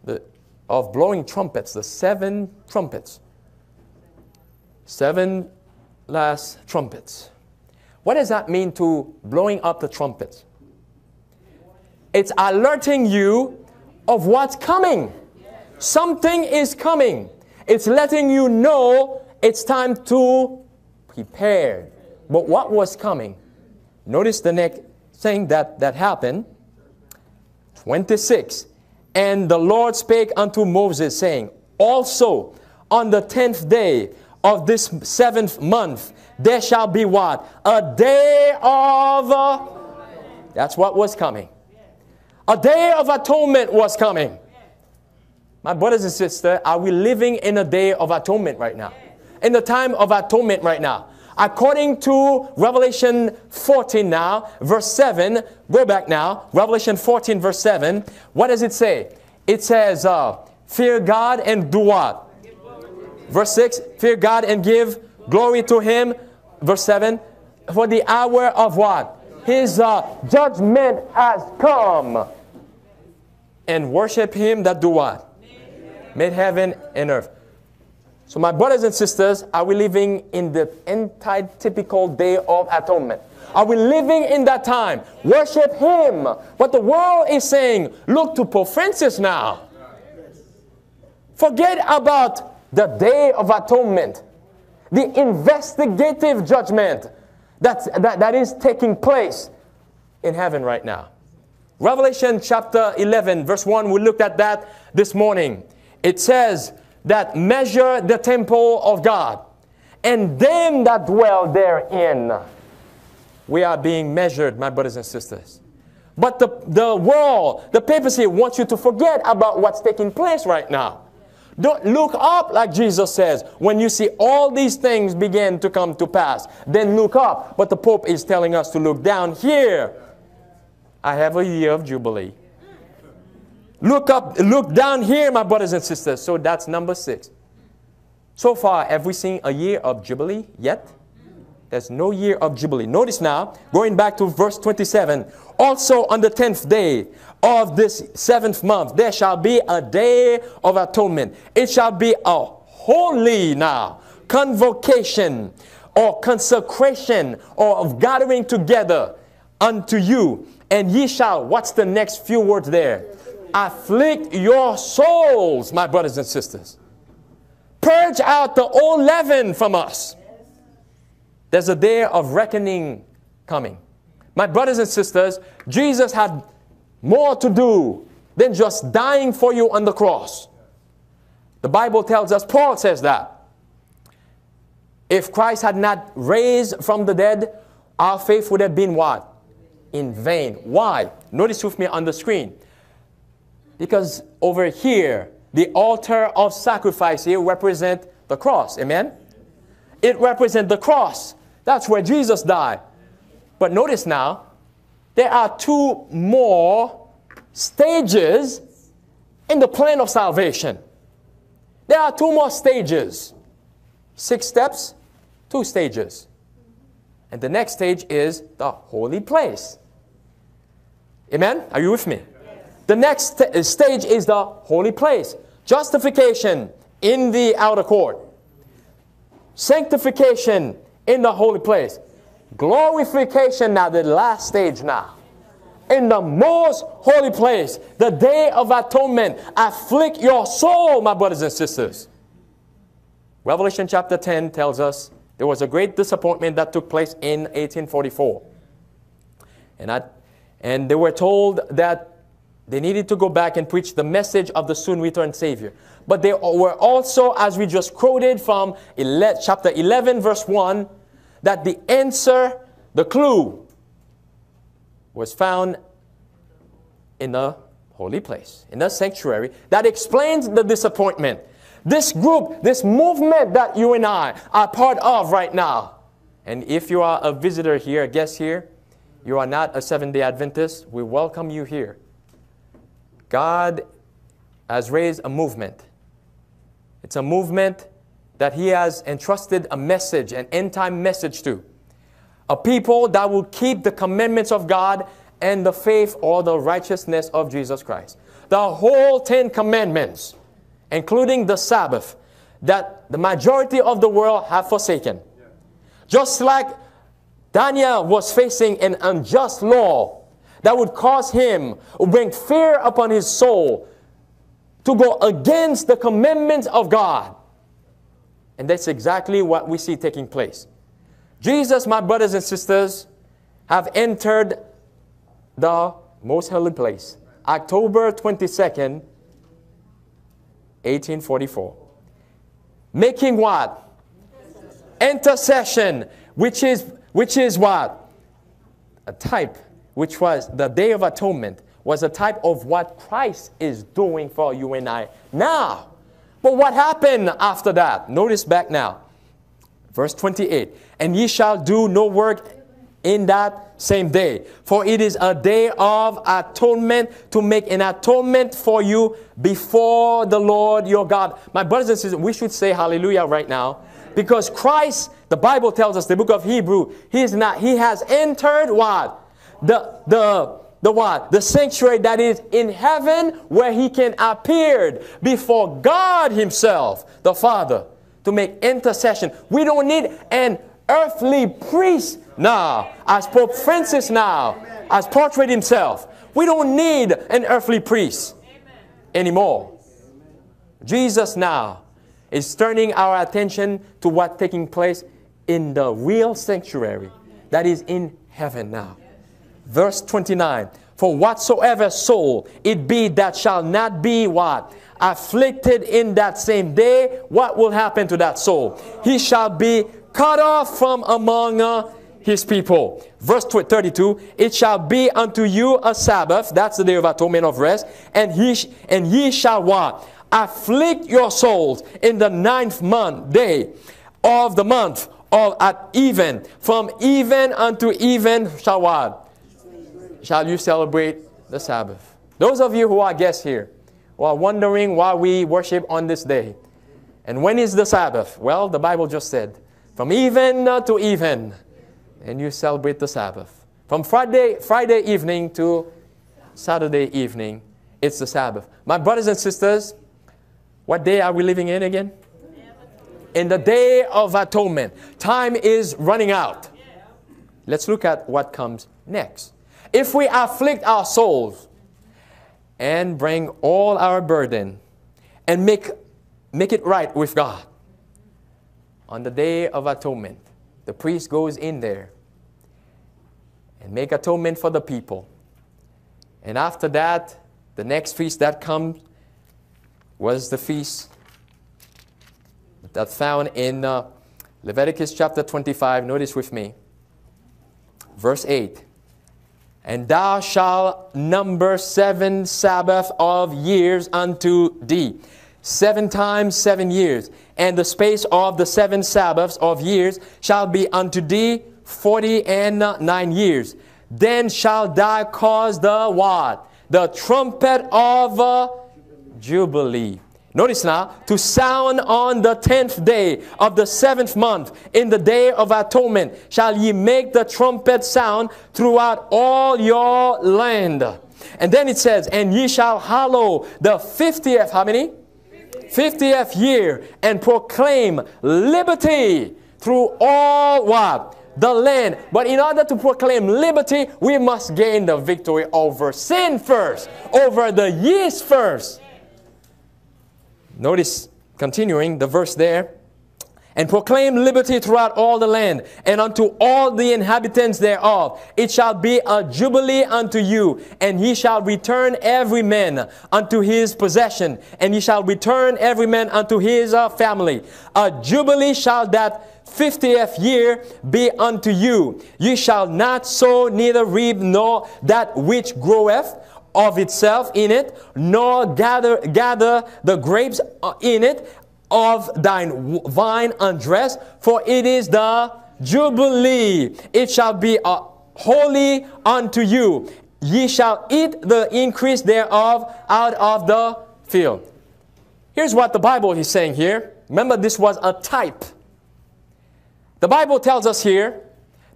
the, of blowing trumpets, the seven trumpets. Seven last trumpets. What does that mean to blowing up the trumpets? It's alerting you of what's coming. Something is coming. It's letting you know it's time to prepare. But what was coming? Notice the next thing that, that happened. 26. And the Lord spake unto Moses, saying, Also on the tenth day of this seventh month, there shall be what? A day of. Uh, that's what was coming. A day of atonement was coming. My brothers and sisters, are we living in a day of atonement right now? In the time of atonement right now. According to Revelation 14 now, verse 7, go back now, Revelation 14, verse 7, what does it say? It says, uh, Fear God and do what? Verse 6, Fear God and give glory to Him. Verse 7, For the hour of what? his uh, judgment has come. And worship him that do what? Made heaven and earth. So, my brothers and sisters, are we living in the anti-typical day of atonement? Are we living in that time? Worship Him. What the world is saying, look to Pope Francis now. Forget about the day of atonement, the investigative judgment that's, that, that is taking place in heaven right now. Revelation chapter 11, verse 1, we looked at that this morning. It says that measure the temple of God and them that dwell therein. We are being measured, my brothers and sisters. But the, the world, the papacy wants you to forget about what's taking place right now. Don't look up, like Jesus says, when you see all these things begin to come to pass. Then look up. But the Pope is telling us to look down here. I have a year of Jubilee. Look up, look down here, my brothers and sisters. So that's number six. So far, have we seen a year of Jubilee yet? There's no year of Jubilee. Notice now, going back to verse 27, also on the tenth day of this seventh month, there shall be a day of atonement. It shall be a holy now convocation or consecration or of gathering together unto you. And ye shall, what's the next few words there? Afflict your souls, my brothers and sisters. Purge out the old leaven from us there's a day of reckoning coming. My brothers and sisters, Jesus had more to do than just dying for you on the cross. The Bible tells us, Paul says that. If Christ had not raised from the dead, our faith would have been what? In vain. Why? Notice with me on the screen. Because over here, the altar of sacrifice here represent the cross. Amen? It represents the cross. That's where Jesus died. But notice now, there are two more stages in the plan of salvation. There are two more stages. Six steps, two stages. And the next stage is the holy place. Amen? Are you with me? The next st uh, stage is the holy place. Justification in the outer court. Sanctification in the holy place. Glorification now, the last stage now. In the most holy place, the day of atonement, afflict your soul, my brothers and sisters. Revelation chapter 10 tells us there was a great disappointment that took place in 1844. And, I, and they were told that they needed to go back and preach the message of the soon returned Savior. But they were also, as we just quoted from chapter 11, verse 1, that the answer, the clue, was found in the holy place, in the sanctuary. That explains the disappointment. This group, this movement that you and I are part of right now. And if you are a visitor here, a guest here, you are not a Seventh day Adventist, we welcome you here. God has raised a movement. It's a movement that He has entrusted a message, an end time message to. A people that will keep the commandments of God and the faith or the righteousness of Jesus Christ. The whole Ten Commandments, including the Sabbath, that the majority of the world have forsaken. Just like Daniel was facing an unjust law that would cause him, bring fear upon his soul, to go against the commandments of God. And that's exactly what we see taking place. Jesus, my brothers and sisters, have entered the most holy place. October 22nd, 1844. Making what? Intercession, which is which is what? A type, which was the Day of Atonement, was a type of what Christ is doing for you and I now. But what happened after that? Notice back now. Verse 28 And ye shall do no work in that same day, for it is a day of atonement to make an atonement for you before the Lord your God. My brothers and sisters, we should say hallelujah right now because Christ, the Bible tells us, the book of Hebrew, he is not, he has entered what? The, the, the what? The sanctuary that is in heaven where he can appear before God himself, the Father, to make intercession. We don't need an earthly priest now, as Pope Francis now, as portrayed himself. We don't need an earthly priest anymore. Jesus now is turning our attention to what's taking place in the real sanctuary that is in heaven now. Verse 29 For whatsoever soul it be that shall not be what? Afflicted in that same day, what will happen to that soul? He shall be cut off from among uh, his people. Verse 32 It shall be unto you a Sabbath, that's the day of atonement of rest, and, he and ye shall what? afflict your souls in the ninth month day of the month of at even. From even unto even shall what? Shall you celebrate the Sabbath? Those of you who are guests here, who are wondering why we worship on this day, and when is the Sabbath? Well, the Bible just said, from even to even, and you celebrate the Sabbath. From Friday, Friday evening to Saturday evening, it's the Sabbath. My brothers and sisters, what day are we living in again? In the day of atonement. Time is running out. Let's look at what comes next. If we afflict our souls and bring all our burden and make, make it right with God, on the day of atonement, the priest goes in there and make atonement for the people. And after that, the next feast that comes was the feast that found in uh, Leviticus chapter 25. Notice with me, verse 8. And thou shalt number seven Sabbath of years unto thee. Seven times seven years. And the space of the seven Sabbaths of years shall be unto thee forty and nine years. Then shall thou cause the what? The trumpet of uh, Jubilee. Notice now, to sound on the tenth day of the seventh month, in the day of atonement, shall ye make the trumpet sound throughout all your land. And then it says, and ye shall hallow the fiftieth, how many? Fiftieth year, and proclaim liberty through all what? the land. But in order to proclaim liberty, we must gain the victory over sin first, over the yeast first. Notice, continuing the verse there. And proclaim liberty throughout all the land, and unto all the inhabitants thereof. It shall be a jubilee unto you, and he shall return every man unto his possession, and he shall return every man unto his uh, family. A jubilee shall that fiftieth year be unto you. Ye shall not sow, neither reap, nor that which groweth of itself in it, nor gather gather the grapes uh, in it of thine vine undressed, for it is the jubilee. It shall be uh, holy unto you. Ye shall eat the increase thereof out of the field. Here's what the Bible is saying here. Remember, this was a type the Bible tells us here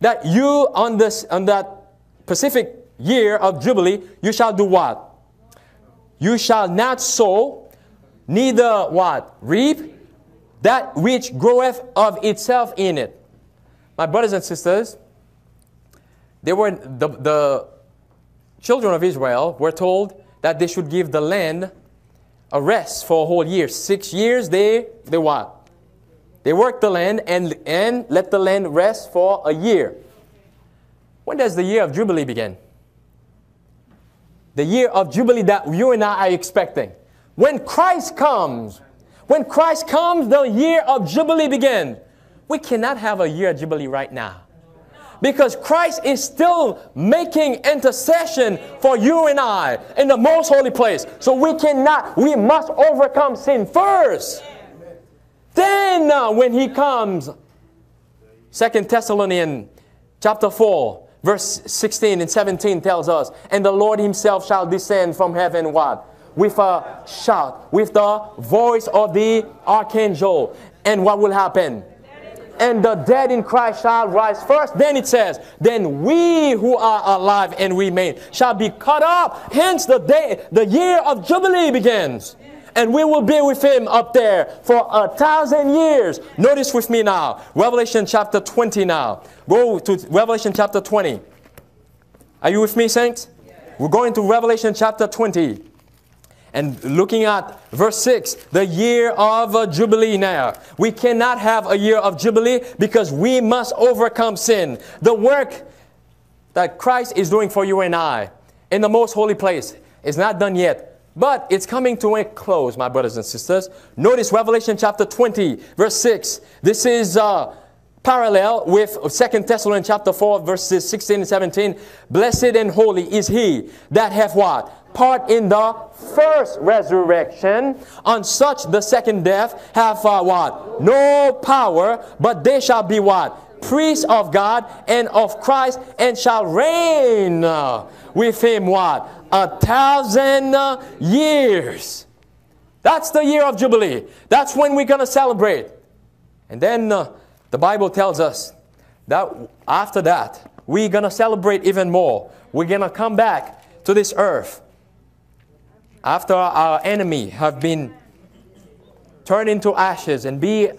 that you on this on that Pacific year of Jubilee, you shall do what? You shall not sow, neither what? Reap that which groweth of itself in it. My brothers and sisters, they were the, the children of Israel were told that they should give the land a rest for a whole year. Six years they they what? They worked the land and, and let the land rest for a year. When does the year of Jubilee begin? The year of Jubilee that you and I are expecting. When Christ comes, when Christ comes, the year of Jubilee begins. We cannot have a year of Jubilee right now. Because Christ is still making intercession for you and I in the most holy place. So we cannot, we must overcome sin first. Then uh, when he comes, Second Thessalonians chapter 4, verse 16 and 17 tells us, and the Lord himself shall descend from heaven what? With a shout, with the voice of the archangel. And what will happen? and the dead in Christ shall rise first. Then it says, then we who are alive and remain shall be caught up. Hence the day, the year of Jubilee begins and we will be with him up there for a thousand years. Notice with me now, Revelation chapter 20 now. Go to Revelation chapter 20. Are you with me, saints? We're going to Revelation chapter 20 and looking at verse 6, the year of a Jubilee now. We cannot have a year of Jubilee because we must overcome sin. The work that Christ is doing for you and I in the most holy place is not done yet. But it's coming to a close, my brothers and sisters. Notice Revelation chapter 20, verse 6. This is uh, parallel with Second Thessalonians chapter 4, verses 16 and 17. Blessed and holy is he that hath what? Part in the first resurrection. On such the second death have uh, what? No power, but they shall be what? Priests of God and of Christ, and shall reign uh, with him what? A thousand uh, years. That's the year of Jubilee. That's when we're going to celebrate. And then uh, the Bible tells us that after that, we're going to celebrate even more. We're going to come back to this earth after our enemy have been turned into ashes and be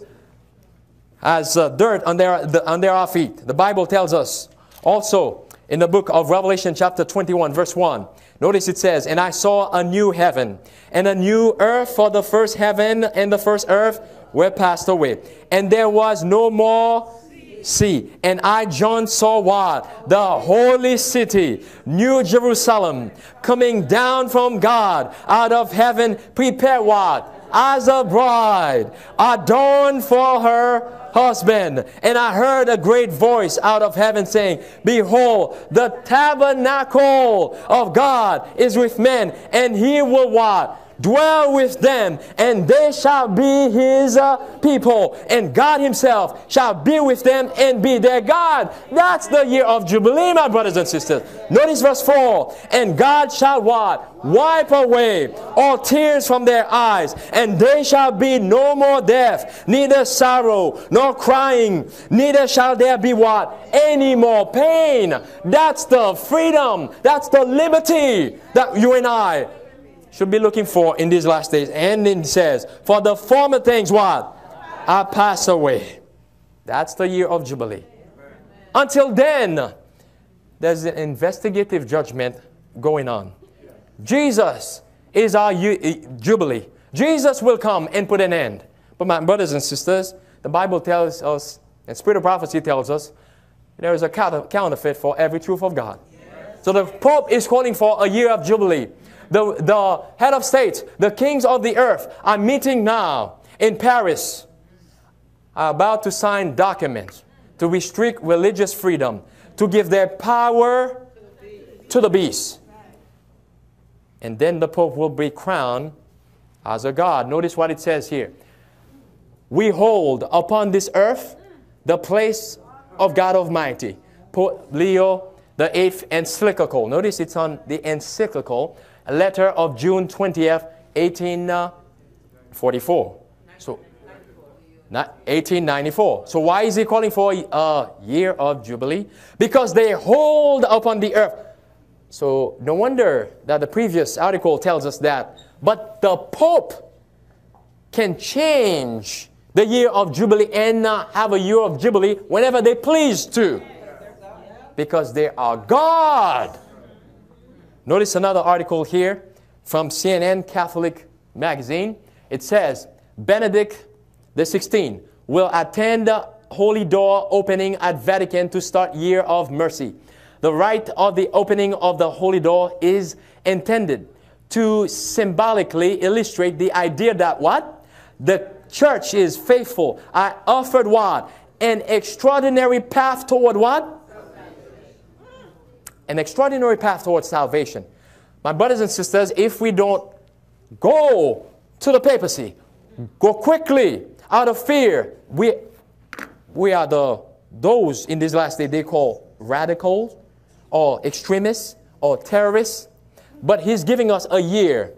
as uh, dirt under, the, under our feet. The Bible tells us also in the book of Revelation, chapter 21, verse 1. Notice it says, And I saw a new heaven and a new earth, for the first heaven and the first earth were passed away. And there was no more sea. And I, John, saw what? The holy city, New Jerusalem, coming down from God out of heaven, prepare what? As a bride, adorned for her husband. And I heard a great voice out of heaven saying, Behold, the tabernacle of God is with men, and he will what? Dwell with them, and they shall be his uh, people, and God himself shall be with them and be their God. That's the year of Jubilee, my brothers and sisters. Notice verse 4 And God shall what? Wipe away all tears from their eyes, and they shall be no more deaf, neither sorrow nor crying, neither shall there be what? Any more pain. That's the freedom, that's the liberty that you and I should be looking for in these last days. And it says, For the former things what? I pass away. That's the year of Jubilee. Until then, there's an investigative judgment going on. Jesus is our eh, Jubilee. Jesus will come and put an end. But my brothers and sisters, the Bible tells us, and Spirit of Prophecy tells us, there is a counterfeit for every truth of God. So the Pope is calling for a year of Jubilee the, the head of state, the kings of the earth are meeting now in Paris, are about to sign documents to restrict religious freedom, to give their power to the beast. And then the Pope will be crowned as a God. Notice what it says here. We hold upon this earth the place of God Almighty. Pope Leo the eighth encyclical. Notice it's on the encyclical a letter of June 20th, 1844. Uh, so, 1894. So why is he calling for a year of Jubilee? Because they hold upon the earth. So no wonder that the previous article tells us that. But the Pope can change the year of Jubilee and uh, have a year of Jubilee whenever they please to. Because they are God. Notice another article here from CNN Catholic magazine. It says Benedict 16th will attend the Holy Door opening at Vatican to start Year of Mercy. The rite of the opening of the Holy Door is intended to symbolically illustrate the idea that what? The church is faithful. I offered what? An extraordinary path toward what? An extraordinary path towards salvation. My brothers and sisters, if we don't go to the papacy, go quickly out of fear, we, we are the those in this last day they call radicals or extremists or terrorists. But he's giving us a year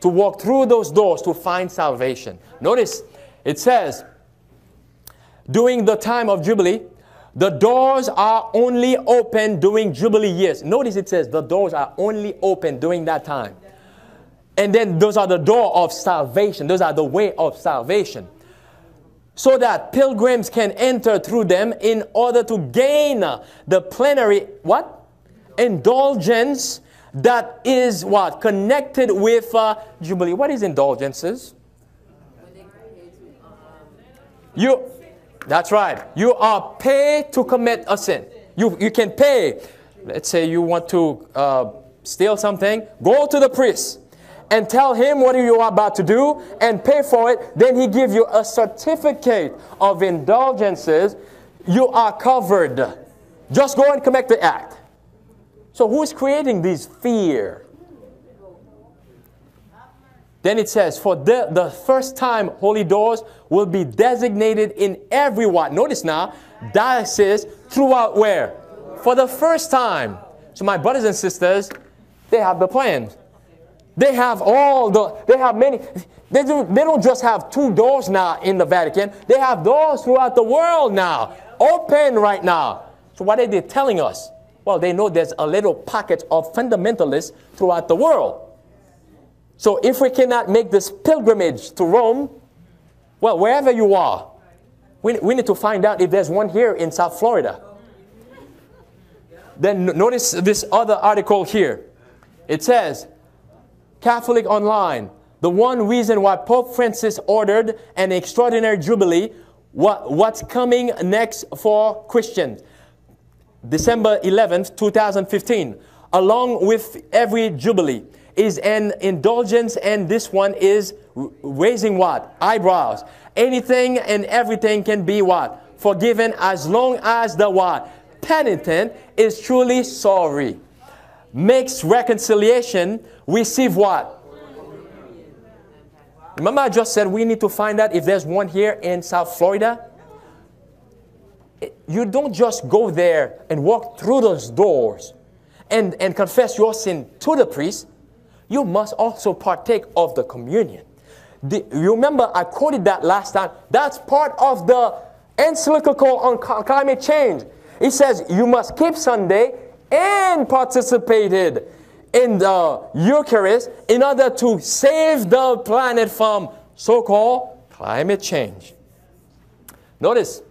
to walk through those doors to find salvation. Notice it says, during the time of Jubilee, the doors are only open during Jubilee years. Notice it says the doors are only open during that time. And then those are the door of salvation. Those are the way of salvation. So that pilgrims can enter through them in order to gain the plenary, what? Indulgence that is what? Connected with uh, Jubilee. What is indulgences? You, that's right. You are paid to commit a sin. You, you can pay. Let's say you want to uh, steal something. Go to the priest and tell him what you are about to do and pay for it. Then he give you a certificate of indulgences. You are covered. Just go and commit the act. So who is creating this fear? Then it says, for the, the first time, holy doors will be designated in every what? Notice now, diocese throughout where? For the first time. So my brothers and sisters, they have the plans. They have all the, they have many, they, do, they don't just have two doors now in the Vatican. They have doors throughout the world now, open right now. So what are they telling us? Well, they know there's a little pocket of fundamentalists throughout the world. So if we cannot make this pilgrimage to Rome, well, wherever you are, we, we need to find out if there's one here in South Florida. Then notice this other article here. It says, Catholic Online, the one reason why Pope Francis ordered an extraordinary jubilee, what, what's coming next for Christians. December 11th, 2015, along with every jubilee, is an indulgence, and this one is raising what? Eyebrows. Anything and everything can be what? Forgiven as long as the what? Penitent is truly sorry. Makes reconciliation, receive what? Remember I just said we need to find out if there's one here in South Florida? you don't just go there and walk through those doors and, and confess your sin to the priest. You must also partake of the communion. The, you remember I quoted that last time. That's part of the encyclical on climate change. It says you must keep Sunday and participated in the Eucharist in order to save the planet from so-called climate change. Notice,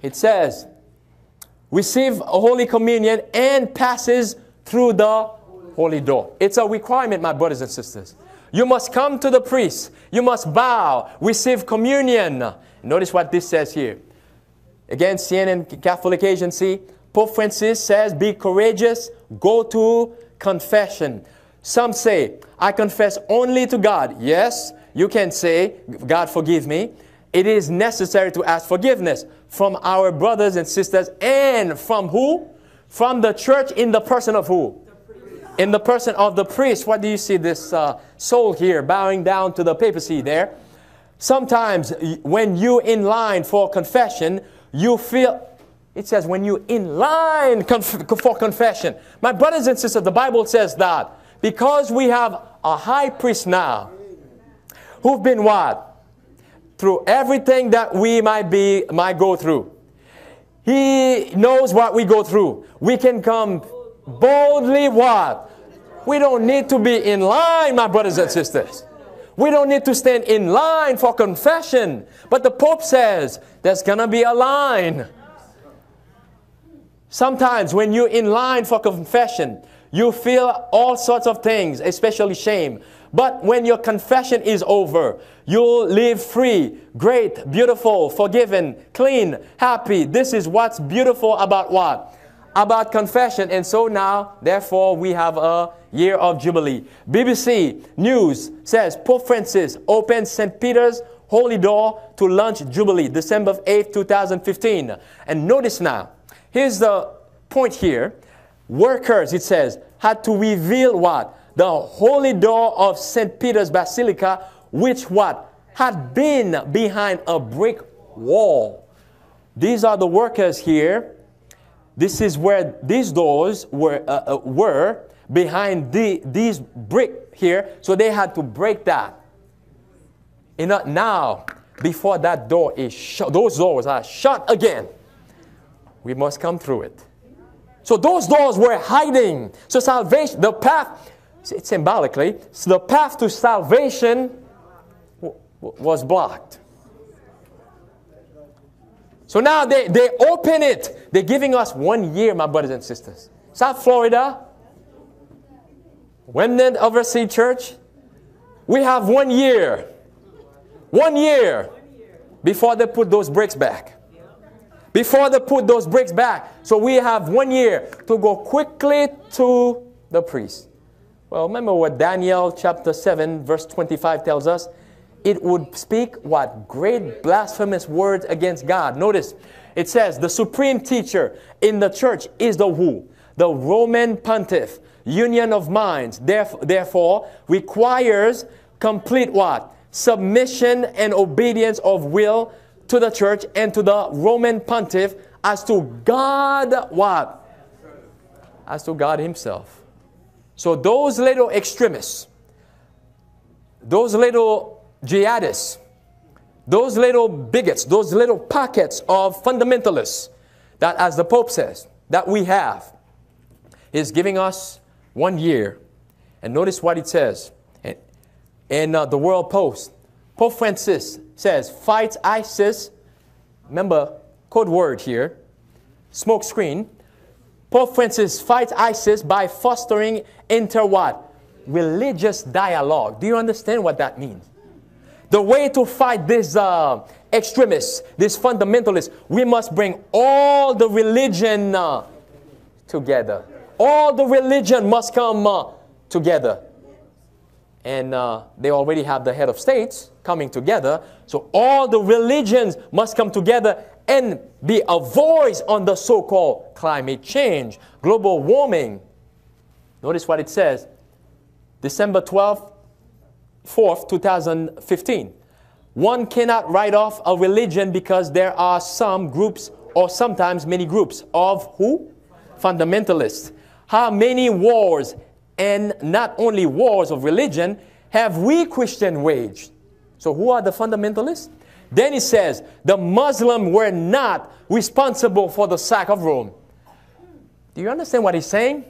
it says, receive a Holy Communion and passes through the holy door. It's a requirement, my brothers and sisters. You must come to the priest. You must bow, receive communion. Notice what this says here. Again, CNN Catholic Agency, Pope Francis says, be courageous, go to confession. Some say, I confess only to God. Yes, you can say, God forgive me it is necessary to ask forgiveness from our brothers and sisters and from who? From the church in the person of who? In the person of the priest. What do you see this uh, soul here bowing down to the papacy there? Sometimes when you in line for confession, you feel it says when you in line conf for confession. My brothers and sisters, the Bible says that because we have a high priest now who've been what? through everything that we might be might go through. He knows what we go through. We can come boldly what? We don't need to be in line, my brothers and sisters. We don't need to stand in line for confession. But the Pope says there's going to be a line. Sometimes when you're in line for confession, you feel all sorts of things, especially shame. But when your confession is over, you'll live free, great, beautiful, forgiven, clean, happy. This is what's beautiful about what? About confession. And so now, therefore, we have a year of Jubilee. BBC News says Pope Francis opens St. Peter's Holy Door to launch Jubilee, December 8, 2015. And notice now, here's the point here. Workers, it says, had to reveal what? the holy door of St. Peter's Basilica, which what? Had been behind a brick wall. These are the workers here. This is where these doors were, uh, uh, were behind the, these brick here. So they had to break that. You know, now, before that door is shut, those doors are shut again. We must come through it. So those doors were hiding. So salvation, the path symbolically, so the path to salvation was blocked. So now they, they open it. They're giving us one year, my brothers and sisters. South Florida, Remnant Overseas Church, we have one year. One year before they put those bricks back. Before they put those bricks back. So we have one year to go quickly to the priest. Well, remember what Daniel chapter 7, verse 25 tells us? It would speak what? Great blasphemous words against God. Notice, it says the supreme teacher in the church is the who? The Roman pontiff, union of minds, therefore requires complete what? Submission and obedience of will to the church and to the Roman pontiff as to God what? As to God himself. So those little extremists, those little jihadists, those little bigots, those little pockets of fundamentalists that, as the Pope says, that we have, is giving us one year. And notice what it says in uh, the World Post. Pope Francis says, fight ISIS. Remember, code word here, smoke screen. Pope Francis fights ISIS by fostering inter what? Religious dialogue. Do you understand what that means? The way to fight these uh, extremists, these fundamentalists, we must bring all the religion uh, together. All the religion must come uh, together. And uh, they already have the head of states coming together. So all the religions must come together and be a voice on the so called climate change, global warming. Notice what it says December 12th, 4th, 2015. One cannot write off a religion because there are some groups, or sometimes many groups, of who? Fundamentalists. How many wars, and not only wars of religion, have we Christian waged? So, who are the fundamentalists? Then he says, the Muslims were not responsible for the sack of Rome. Do you understand what he's saying?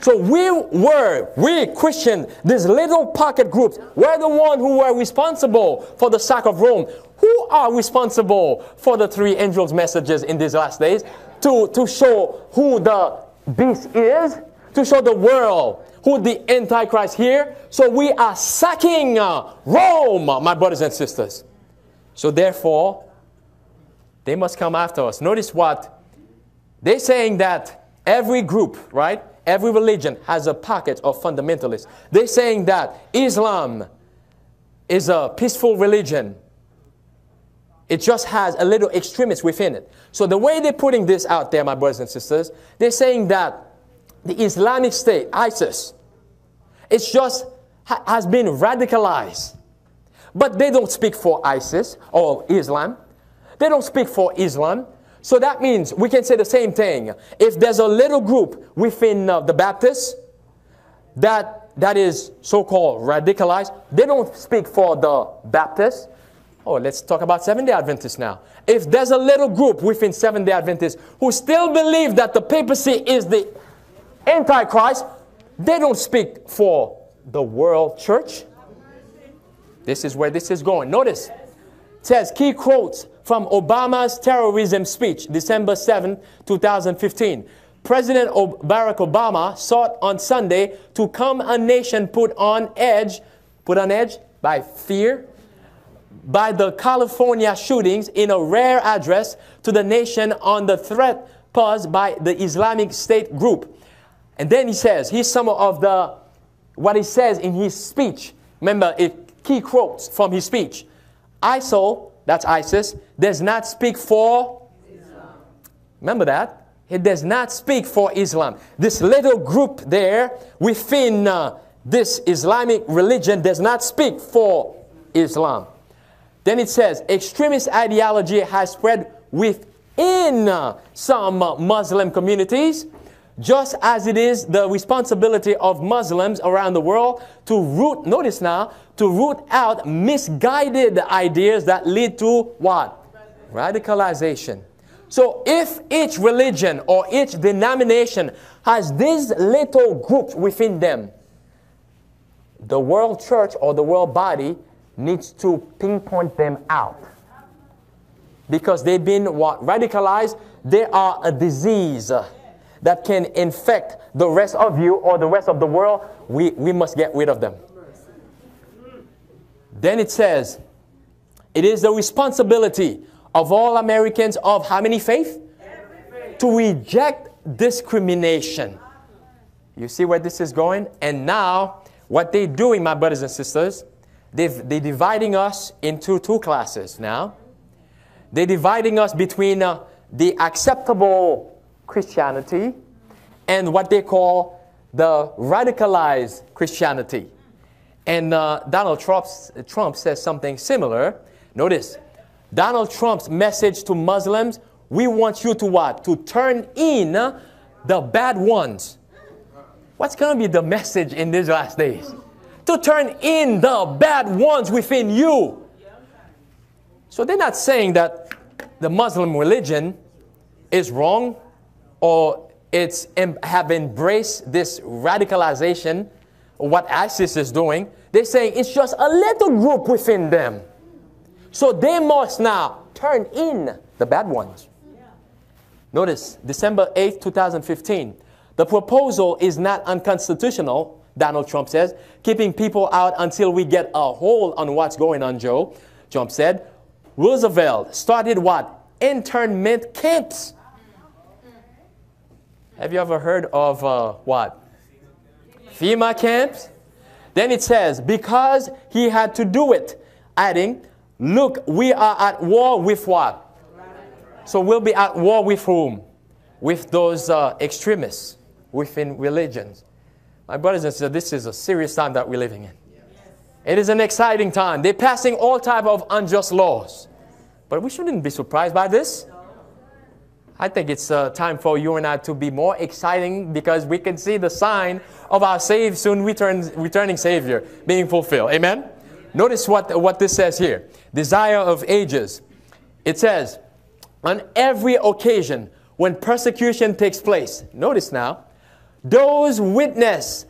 So we were, we Christian, these little pocket groups, were the one who were responsible for the sack of Rome. Who are responsible for the three angels' messages in these last days? To, to show who the beast is, to show the world who the Antichrist here. So we are sacking uh, Rome, my brothers and sisters. So therefore, they must come after us. Notice what they're saying that every group, right? Every religion has a pocket of fundamentalists. They're saying that Islam is a peaceful religion. It just has a little extremist within it. So the way they're putting this out there, my brothers and sisters, they're saying that the Islamic State, ISIS, it's just has been radicalized. But they don't speak for ISIS or Islam. They don't speak for Islam. So that means we can say the same thing. If there's a little group within uh, the Baptists that, that is so-called radicalized, they don't speak for the Baptists. Oh, let's talk about Seventh-day Adventists now. If there's a little group within Seventh-day Adventists who still believe that the papacy is the Antichrist, they don't speak for the world church. This is where this is going. Notice, it says key quotes from Obama's terrorism speech, December 7, 2015. President Barack Obama sought on Sunday to calm a nation put on edge, put on edge by fear, by the California shootings in a rare address to the nation on the threat posed by the Islamic State group. And then he says, here's some of the, what he says in his speech. Remember, it key quotes from his speech. ISIL, that's ISIS, does not speak for Islam. Remember that? It does not speak for Islam. This little group there within uh, this Islamic religion does not speak for Islam. Then it says extremist ideology has spread within uh, some uh, Muslim communities just as it is the responsibility of Muslims around the world to root, notice now, to root out misguided ideas that lead to what? Radicalization. So if each religion or each denomination has these little groups within them, the world church or the world body needs to pinpoint them out. Because they've been what? Radicalized. They are a disease that can infect the rest of you or the rest of the world, we, we must get rid of them. Then it says, it is the responsibility of all Americans of how many faith? To reject discrimination. You see where this is going? And now, what they're doing, my brothers and sisters, they've, they're dividing us into two classes now. They're dividing us between uh, the acceptable Christianity and what they call the radicalized Christianity. And uh, Donald Trump says something similar. Notice, Donald Trump's message to Muslims, we want you to what? To turn in the bad ones. What's going to be the message in these last days? To turn in the bad ones within you. So they're not saying that the Muslim religion is wrong or it's have embraced this radicalization what ISIS is doing. They're saying it's just a little group within them. So they must now turn in the bad ones. Notice, December 8, 2015. The proposal is not unconstitutional, Donald Trump says, keeping people out until we get a hold on what's going on, Joe. Trump said, Roosevelt started what? Internment camps. Have you ever heard of uh, what? FEMA camps? Then it says, because he had to do it, adding, look, we are at war with what? So we'll be at war with whom? With those uh, extremists within religions. My brothers and sisters, this is a serious time that we're living in. It is an exciting time. They're passing all type of unjust laws. But we shouldn't be surprised by this. I think it's uh, time for you and I to be more exciting because we can see the sign of our saved, soon return, returning Savior being fulfilled. Amen? Notice what, what this says here. Desire of ages. It says, on every occasion when persecution takes place, notice now, those witness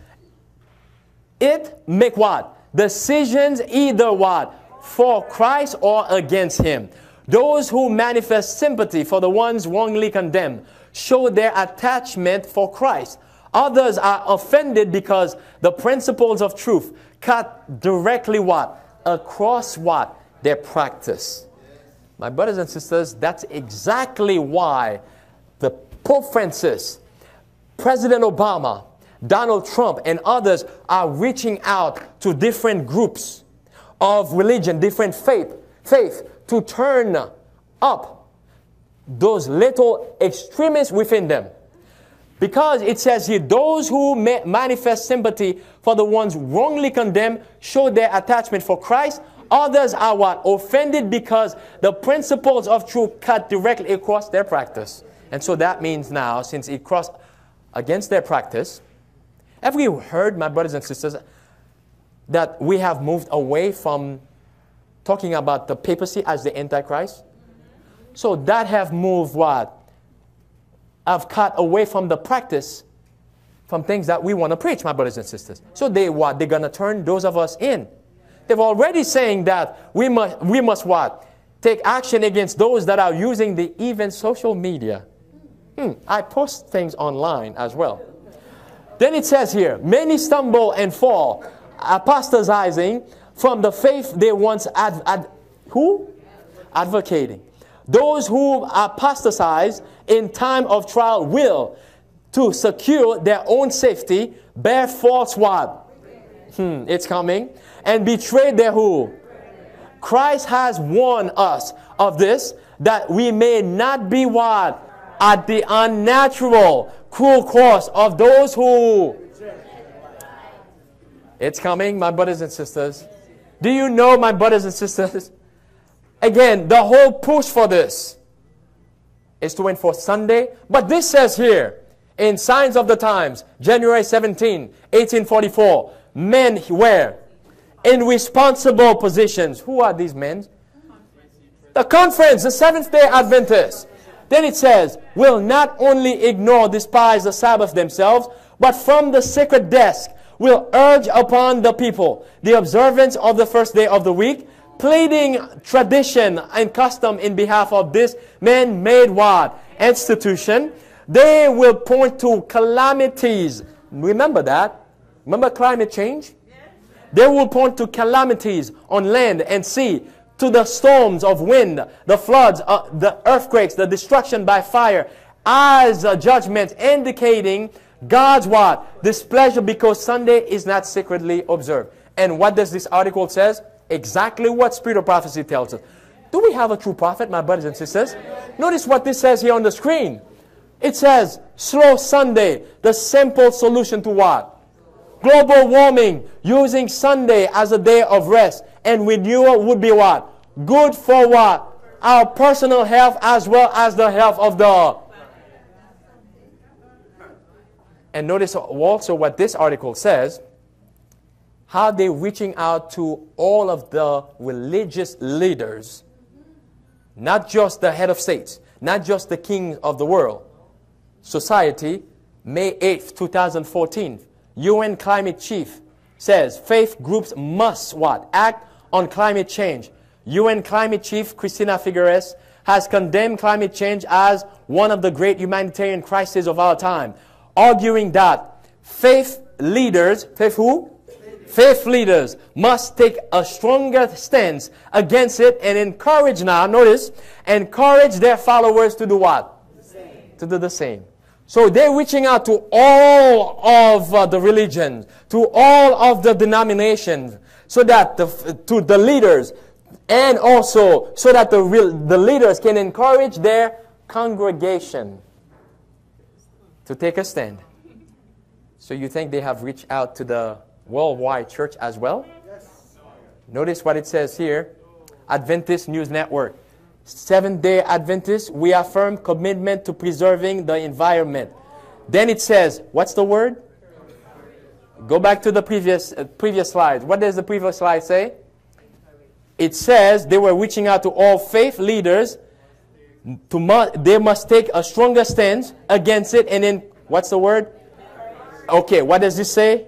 it make what? Decisions either what? For Christ or against him. Those who manifest sympathy for the ones wrongly condemned show their attachment for Christ. Others are offended because the principles of truth cut directly what? Across what? Their practice. My brothers and sisters, that's exactly why the Pope Francis, President Obama, Donald Trump, and others are reaching out to different groups of religion, different faith, faith to turn up those little extremists within them. Because it says here, those who manifest sympathy for the ones wrongly condemned show their attachment for Christ. Others are what? Offended because the principles of truth cut directly across their practice. And so that means now, since it crossed against their practice, have we heard, my brothers and sisters, that we have moved away from talking about the papacy as the Antichrist. So that have moved what? I've cut away from the practice from things that we want to preach, my brothers and sisters. So they what? They're gonna turn those of us in. They've already saying that we must we must what? Take action against those that are using the even social media. Hmm, I post things online as well. Then it says here, many stumble and fall, apostatizing from the faith they once ad, ad, who? Advocating. Those who apostatize in time of trial will, to secure their own safety, bear false what? Hmm, it's coming. And betray their who? Christ has warned us of this, that we may not be what? At the unnatural, cruel course of those who. It's coming, my brothers and sisters. Do you know, my brothers and sisters? Again, the whole push for this is to enforce Sunday. But this says here, in Signs of the Times, January 17, 1844, men were in responsible positions. Who are these men? The conference, the Seventh day Adventists. Then it says, will not only ignore, despise the Sabbath themselves, but from the sacred desk will urge upon the people the observance of the first day of the week, pleading tradition and custom in behalf of this man-made what? Institution. They will point to calamities. Remember that? Remember climate change? They will point to calamities on land and sea, to the storms of wind, the floods, uh, the earthquakes, the destruction by fire, as a judgment indicating God's what? Displeasure because Sunday is not sacredly observed. And what does this article says? exactly what spirit of prophecy tells us. Do we have a true prophet, my brothers and sisters? Notice what this says here on the screen. It says, slow Sunday, the simple solution to what? Global warming, using Sunday as a day of rest and renewal would be what? Good for what? Our personal health as well as the health of the. And notice also what this article says how they're reaching out to all of the religious leaders, not just the head of states, not just the king of the world. Society, May 8th, 2014, UN climate chief says faith groups must what? Act on climate change. UN climate chief Christiana Figueres has condemned climate change as one of the great humanitarian crises of our time, arguing that faith leaders, faith who? Faith leaders must take a stronger stance against it and encourage now, notice, encourage their followers to do what? To do the same. So they're reaching out to all of uh, the religions, to all of the denominations, so that the, to the leaders, and also so that the, the leaders can encourage their congregation to take a stand. So you think they have reached out to the worldwide church as well? Yes. Notice what it says here Adventist News Network. Seventh day Adventists, we affirm commitment to preserving the environment. Then it says, what's the word? Go back to the previous, uh, previous slide. What does the previous slide say? It says they were reaching out to all faith leaders. Mu- they must take a stronger stance against it. And then, what's the word? Okay, what does this say?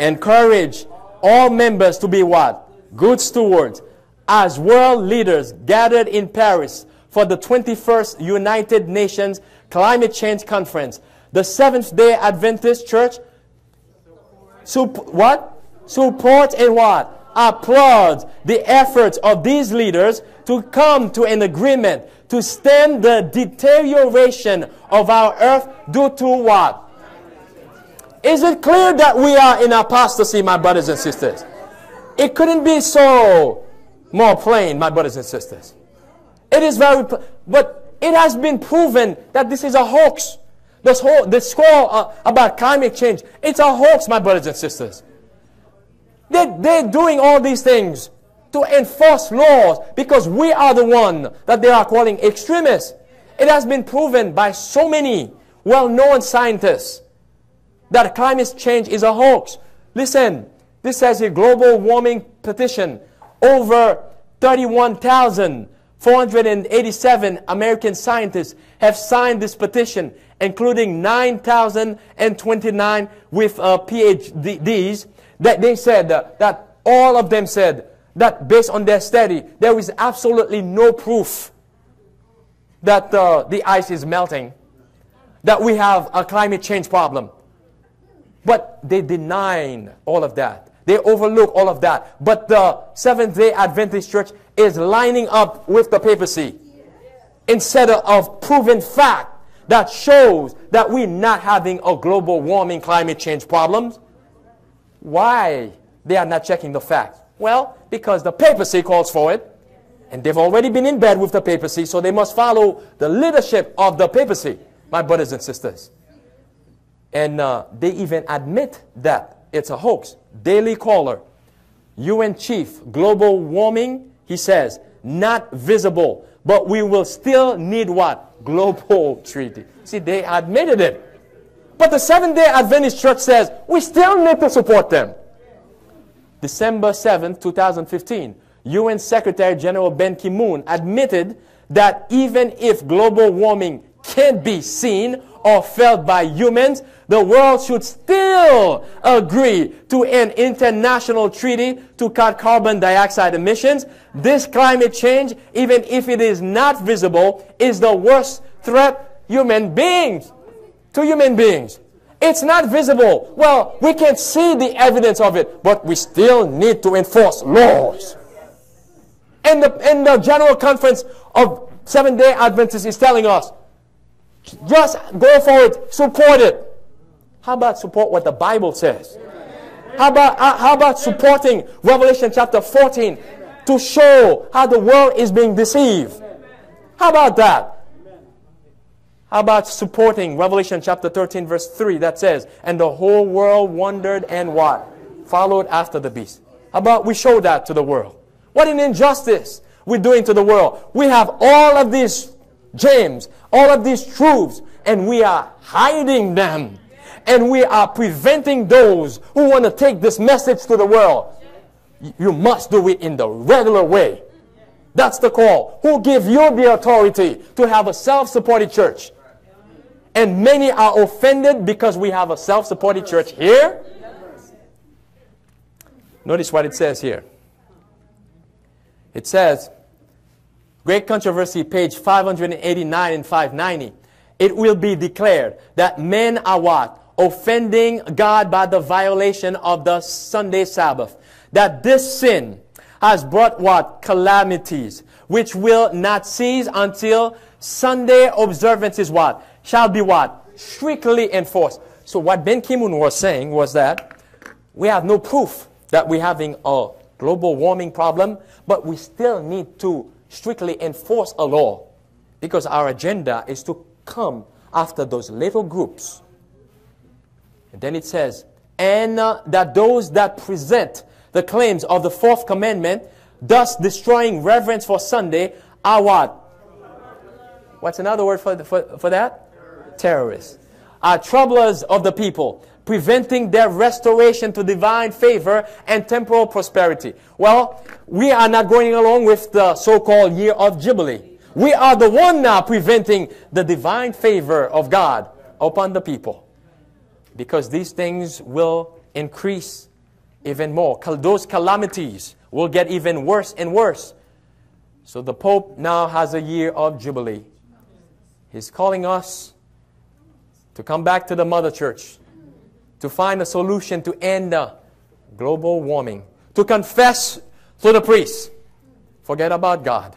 encourage all members to be what? Good stewards. As world leaders gathered in Paris for the 21st United Nations Climate Change Conference, the Seventh Day Adventist Church sup- what? Support and what? Applauds the efforts of these leaders to come to an agreement to stem the deterioration of our earth due to what? Is it clear that we are in apostasy, my brothers and sisters? It couldn't be so more plain, my brothers and sisters. It is very, but it has been proven that this is a hoax. This whole, this scroll uh, about climate change, it's a hoax, my brothers and sisters. They're, they're doing all these things to enforce laws because we are the one that they are calling extremists. It has been proven by so many well-known scientists that climate change is a hoax. Listen, this says a global warming petition. Over 31,487 American scientists have signed this petition, including 9,029 with uh, PhDs. That they said that, that all of them said that based on their study, there is absolutely no proof that uh, the ice is melting, that we have a climate change problem. But they deny all of that. They overlook all of that. But the Seventh day Adventist Church is lining up with the papacy instead of proven fact that shows that we're not having a global warming climate change problems. Why they are not checking the facts? Well, because the papacy calls for it. And they've already been in bed with the papacy, so they must follow the leadership of the papacy, my brothers and sisters. And uh, they even admit that it's a hoax. Daily Caller, UN chief, global warming, he says, not visible, but we will still need what? Global treaty. See, they admitted it. But the Seventh day Adventist Church says, we still need to support them. December 7, 2015, UN Secretary General Ban Ki moon admitted that even if global warming can't be seen or felt by humans, the world should still agree to an international treaty to cut carbon dioxide emissions. This climate change, even if it is not visible, is the worst threat human beings to human beings. It's not visible. Well, we can see the evidence of it, but we still need to enforce laws. And the, and the General Conference of Seventh day Adventists is telling us just go for it, support it. How about support what the Bible says? How about, uh, how about supporting Revelation chapter 14 to show how the world is being deceived? How about that? How about supporting Revelation chapter 13, verse 3 that says, And the whole world wondered and what? Followed after the beast. How about we show that to the world? What an injustice we're doing to the world. We have all of these gems, all of these truths, and we are hiding them. And we are preventing those who want to take this message to the world. You must do it in the regular way. That's the call. Who gave you the authority to have a self-supported church? And many are offended because we have a self supported church here. Notice what it says here. It says, Great Controversy, page 589 and 590. It will be declared that men are what? Offending God by the violation of the Sunday Sabbath. That this sin has brought what? Calamities, which will not cease until Sunday observance is what? Shall be what? Strictly enforced. So what Ban Ki-moon was saying was that we have no proof that we're having a global warming problem, but we still need to strictly enforce a law because our agenda is to come after those little groups. And then it says, and uh, that those that present the claims of the fourth commandment, thus destroying reverence for Sunday, are what? What's another word for, for, for that? Terrorists, are troublers of the people, preventing their restoration to divine favor and temporal prosperity. Well, we are not going along with the so-called year of Jubilee. We are the one now preventing the divine favor of God upon the people. Because these things will increase even more. Those calamities will get even worse and worse. So the Pope now has a year of Jubilee. He's calling us to come back to the mother church, to find a solution to end uh, global warming, to confess to the priest. Forget about God.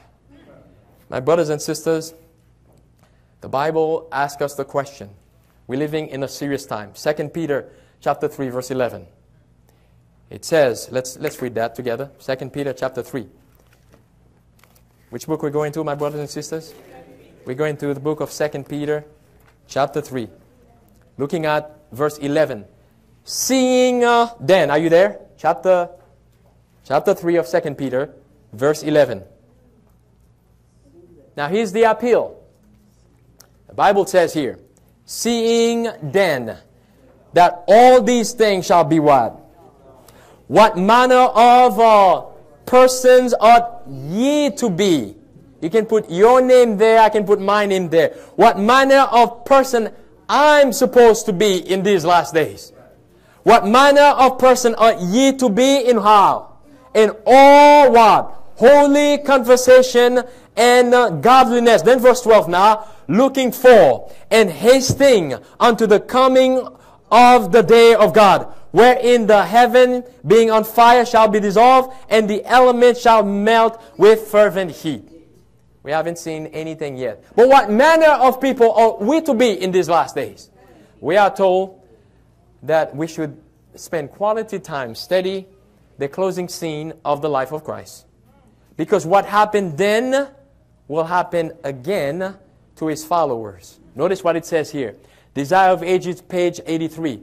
My brothers and sisters, the Bible asks us the question. We're living in a serious time. 2 Peter chapter 3, verse 11. It says, let's, let's read that together. 2 Peter chapter 3. Which book we're going to, my brothers and sisters? We're going to the book of 2 Peter chapter 3 looking at verse 11. Seeing uh, then, are you there? Chapter, chapter 3 of 2 Peter, verse 11. Now here's the appeal. The Bible says here, Seeing then that all these things shall be what? What manner of uh, persons ought ye to be? You can put your name there, I can put my name there. What manner of person I'm supposed to be in these last days. What manner of person are ye to be in how? In all what? Holy conversation and uh, godliness. Then verse 12 now. Looking for and hasting unto the coming of the day of God, wherein the heaven being on fire shall be dissolved, and the elements shall melt with fervent heat. We haven't seen anything yet. But what manner of people are we to be in these last days? We are told that we should spend quality time study the closing scene of the life of Christ. Because what happened then will happen again to his followers. Notice what it says here. Desire of Ages, page 83.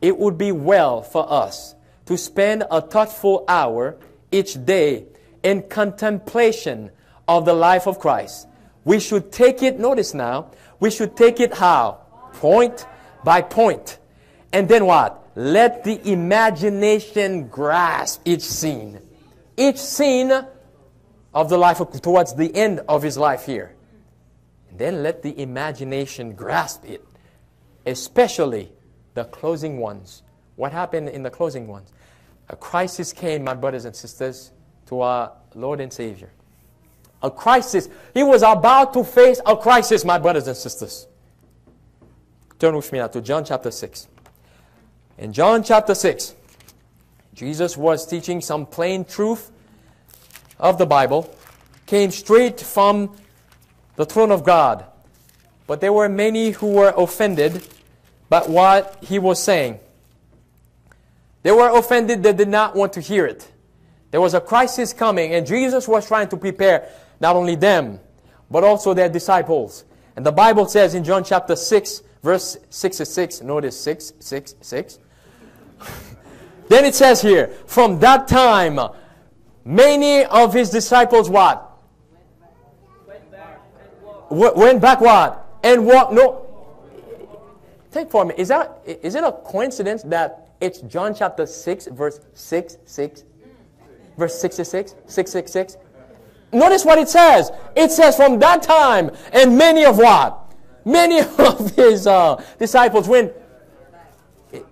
It would be well for us to spend a thoughtful hour each day in contemplation of the life of Christ. We should take it, notice now, we should take it how? Point by point. And then what? Let the imagination grasp each scene. Each scene of the life of, towards the end of his life here. And then let the imagination grasp it. Especially the closing ones. What happened in the closing ones? A crisis came, my brothers and sisters, to our Lord and Savior a crisis. He was about to face a crisis, my brothers and sisters. Turn with me now to John chapter 6. In John chapter 6, Jesus was teaching some plain truth of the Bible, came straight from the throne of God. But there were many who were offended by what he was saying. They were offended, they did not want to hear it. There was a crisis coming, and Jesus was trying to prepare not only them, but also their disciples. And the Bible says in John chapter 6, verse 66, notice 6, 6, 6. then it says here, from that time, many of his disciples what? Went back, w- went back what? And walked, no. Think for me, is, that, is it a coincidence that it's John chapter 6, verse 6, 6, verse 66, 666? Notice what it says. It says, from that time, and many of what? Many of his uh, disciples went.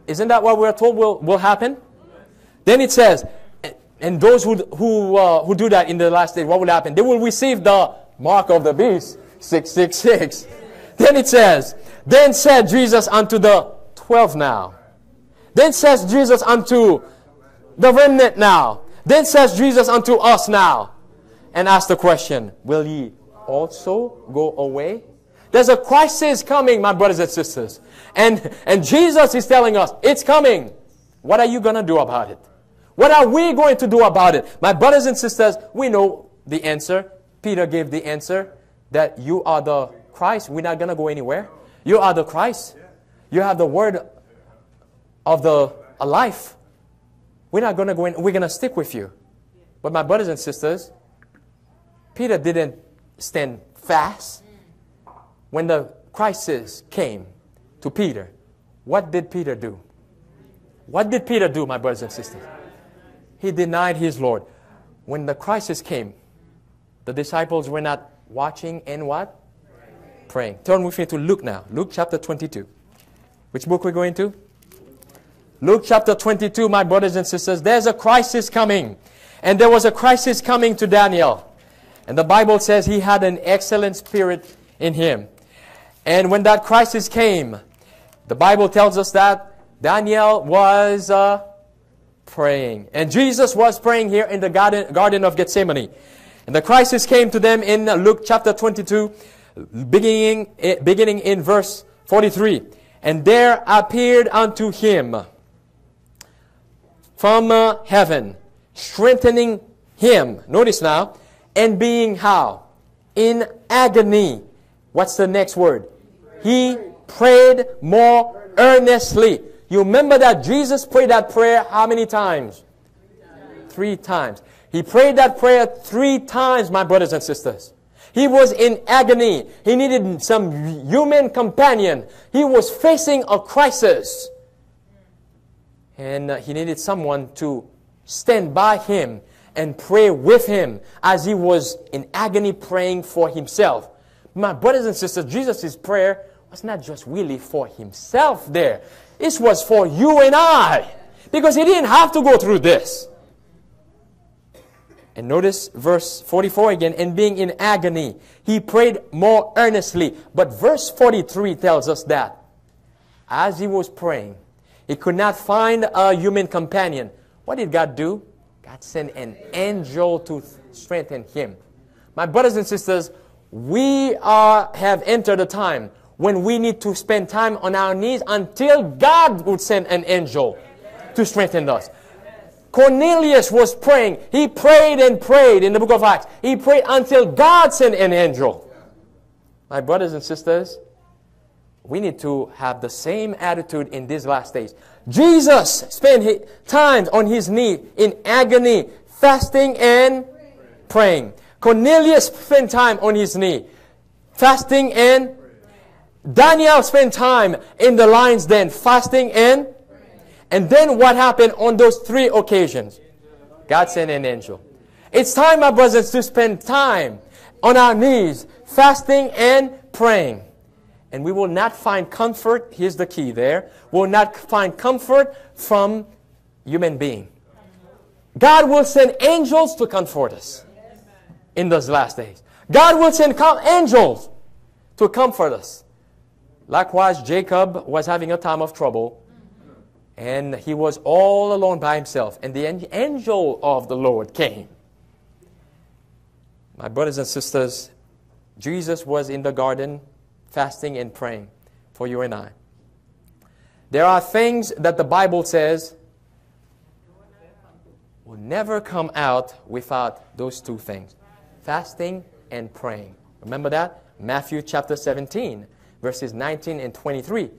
Isn't that what we're told will, will happen? Then it says, and those who, who, uh, who do that in the last days, what will happen? They will receive the mark of the beast, 666. Then it says, Then said Jesus unto the twelve now. Then says Jesus unto the remnant now. Then says Jesus unto us now and ask the question, Will ye also go away? There's a crisis coming, my brothers and sisters. And, and Jesus is telling us, It's coming. What are you going to do about it? What are we going to do about it? My brothers and sisters, we know the answer. Peter gave the answer that you are the Christ. We're not going to go anywhere. You are the Christ. You have the word of the life. We're not going to go in. We're going to stick with you. But my brothers and sisters, Peter didn't stand fast. When the crisis came to Peter, what did Peter do? What did Peter do, my brothers and sisters? He denied his Lord. When the crisis came, the disciples were not watching and what? Praying. Turn with me to Luke now. Luke chapter 22. Which book we're going to? Luke chapter 22, my brothers and sisters. There's a crisis coming. And there was a crisis coming to Daniel. And the Bible says he had an excellent spirit in him. And when that crisis came, the Bible tells us that Daniel was uh, praying. And Jesus was praying here in the garden, garden of Gethsemane. And the crisis came to them in Luke chapter 22, beginning, eh, beginning in verse 43. And there appeared unto him from uh, heaven, strengthening him. Notice now, and being how? In agony. What's the next word? He prayed more earnestly. You remember that Jesus prayed that prayer how many times? Three times. He prayed that prayer three times, my brothers and sisters. He was in agony. He needed some human companion. He was facing a crisis. And uh, he needed someone to stand by him and pray with him as he was in agony praying for himself. My brothers and sisters, Jesus' prayer was not just really for himself there. This was for you and I. Because he didn't have to go through this. And notice verse 44 again, and being in agony, he prayed more earnestly. But verse 43 tells us that as he was praying, he could not find a human companion. What did God do? God sent an angel to strengthen him. My brothers and sisters, we are, have entered a time when we need to spend time on our knees until God would send an angel to strengthen us. Cornelius was praying. He prayed and prayed in the book of Acts. He prayed until God sent an angel. My brothers and sisters, we need to have the same attitude in these last days. Jesus spent time on his knee in agony, fasting and praying. Cornelius spent time on his knee, fasting and Daniel spent time in the lion's den, fasting and and then what happened on those three occasions? God sent an angel. It's time, my brothers, to spend time on our knees, fasting and praying and we will not find comfort. Here's the key there. Will not find comfort from human being. God will send angels to comfort us in those last days. God will send angels to comfort us. Likewise, Jacob was having a time of trouble and he was all alone by himself. And the angel of the Lord came. My brothers and sisters, Jesus was in the garden fasting and praying for you and I. There are things that the Bible says will never come out without those two things fasting and praying. Remember that? Matthew chapter 17, verses 19 and 23.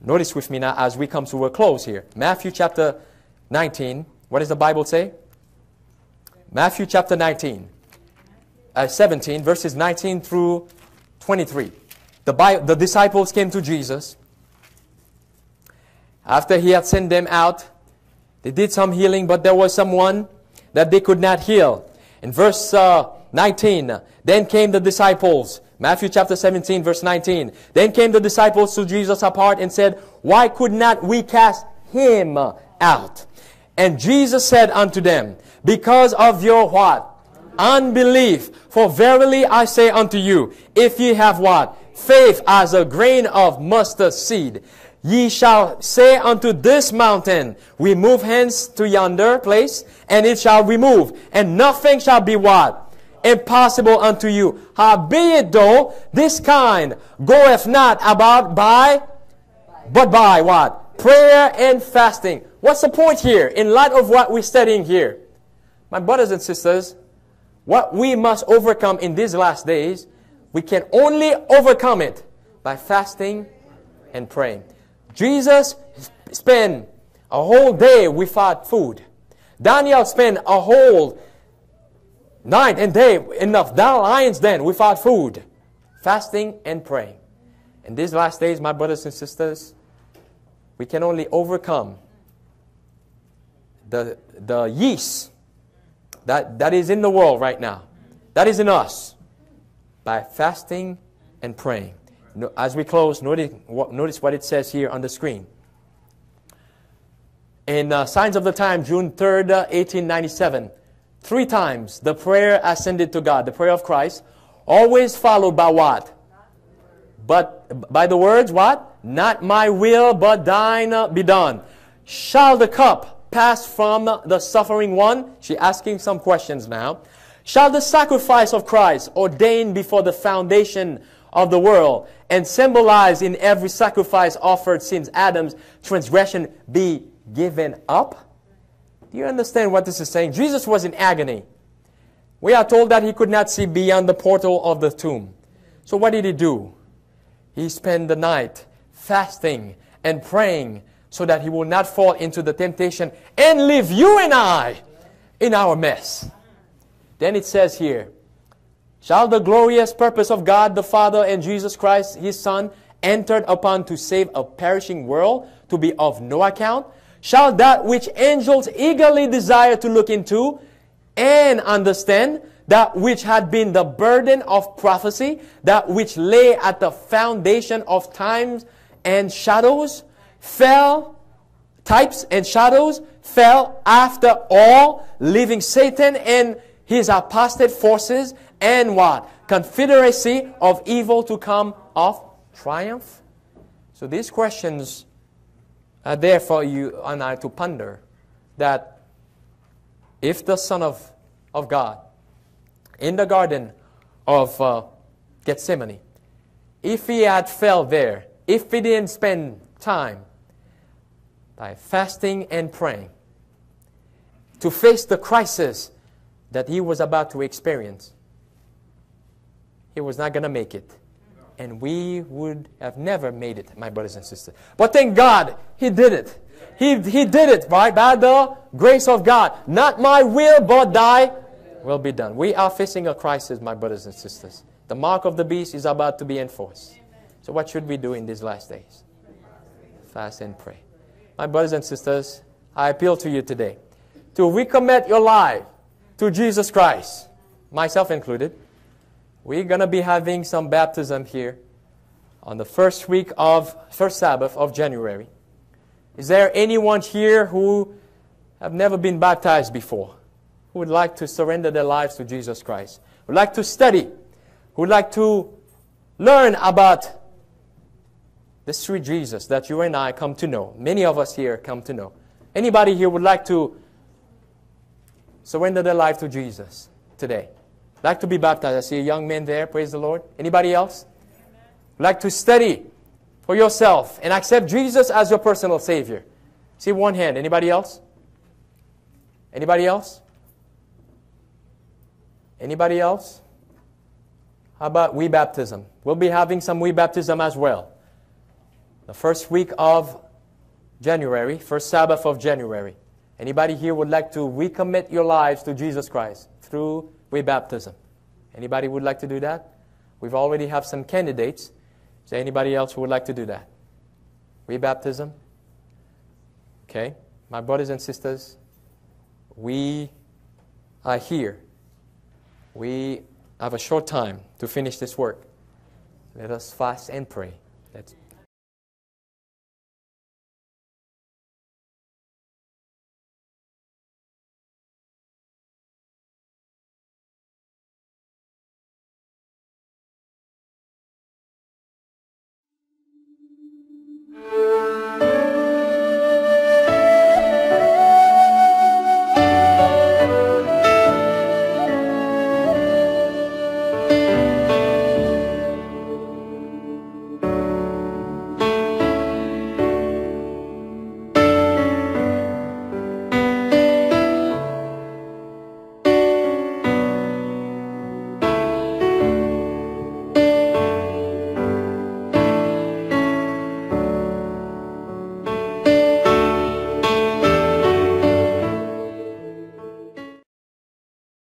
Notice with me now as we come to a close here. Matthew chapter 19, what does the Bible say? Matthew chapter 19, uh, 17, verses 19 through 23. The, the disciples came to Jesus. After he had sent them out, they did some healing, but there was someone that they could not heal. In verse uh, 19, then came the disciples. Matthew chapter 17, verse 19. Then came the disciples to Jesus apart and said, Why could not we cast him out? And Jesus said unto them, Because of your what? Unbelief. For verily I say unto you, if ye have what? Faith as a grain of mustard seed, Ye shall say unto this mountain, Remove hence to yonder place, and it shall remove, and nothing shall be what? Impossible unto you. Howbeit though, this kind goeth not about by, but by what? Prayer and fasting. What's the point here in light of what we're studying here? My brothers and sisters, what we must overcome in these last days, we can only overcome it by fasting and praying. Jesus spent a whole day without food. Daniel spent a whole night and day in the lion's den without food, fasting and praying. In these last days, my brothers and sisters, we can only overcome the, the yeast that, that is in the world right now, that is in us, by fasting and praying. As we close, notice what, notice what it says here on the screen. In uh, Signs of the Time, June 3rd, 1897, three times the prayer ascended to God, the prayer of Christ, always followed by what? But by the words, what? Not my will, but thine uh, be done. Shall the cup pass from the suffering one? She asking some questions now. Shall the sacrifice of Christ, ordained before the foundation of the world and symbolized in every sacrifice offered since Adam's transgression be given up? Do you understand what this is saying? Jesus was in agony. We are told that he could not see beyond the portal of the tomb. So what did he do? He spent the night fasting and praying so that he will not fall into the temptation and leave you and I in our mess. Then it says here, Shall the glorious purpose of God the Father and Jesus Christ, his Son, entered upon to save a perishing world to be of no account? Shall that which angels eagerly desire to look into and understand, that which had been the burden of prophecy, that which lay at the foundation of times and shadows, fell, types and shadows, fell after all, leaving Satan and his apostate forces and what? Confederacy of evil to come of triumph? So these questions are there for you and I to ponder that if the Son of, of God in the Garden of uh, Gethsemane, if he had fell there, if he didn't spend time by fasting and praying to face the crisis that he was about to experience, he was not going to make it. And we would have never made it, my brothers and sisters. But thank God, He did it. He, he did it, right? By the grace of God. Not my will, but thy will be done. We are facing a crisis, my brothers and sisters. The mark of the beast is about to be enforced. So, what should we do in these last days? Fast and pray. My brothers and sisters, I appeal to you today to recommit your life to Jesus Christ, myself included. We're going to be having some baptism here on the first week of first Sabbath of January. Is there anyone here who have never been baptized before? Who would like to surrender their lives to Jesus Christ? who Would like to study? Who would like to learn about the sweet Jesus that you and I come to know? Many of us here come to know. Anybody here would like to surrender their life to Jesus today? like to be baptized. I see a young man there. Praise the Lord. Anybody else? Like to study for yourself and accept Jesus as your personal Savior. See one hand. Anybody else? Anybody else? Anybody else? How about rebaptism? We'll be having some rebaptism as well. The first week of January, first Sabbath of January. Anybody here would like to recommit your lives to Jesus Christ through rebaptism? Anybody would like to do that? We've already have some candidates. Is there anybody else who would like to do that? Rebaptism? Okay. My brothers and sisters, we are here. We have a short time to finish this work. Let us fast and pray. Let's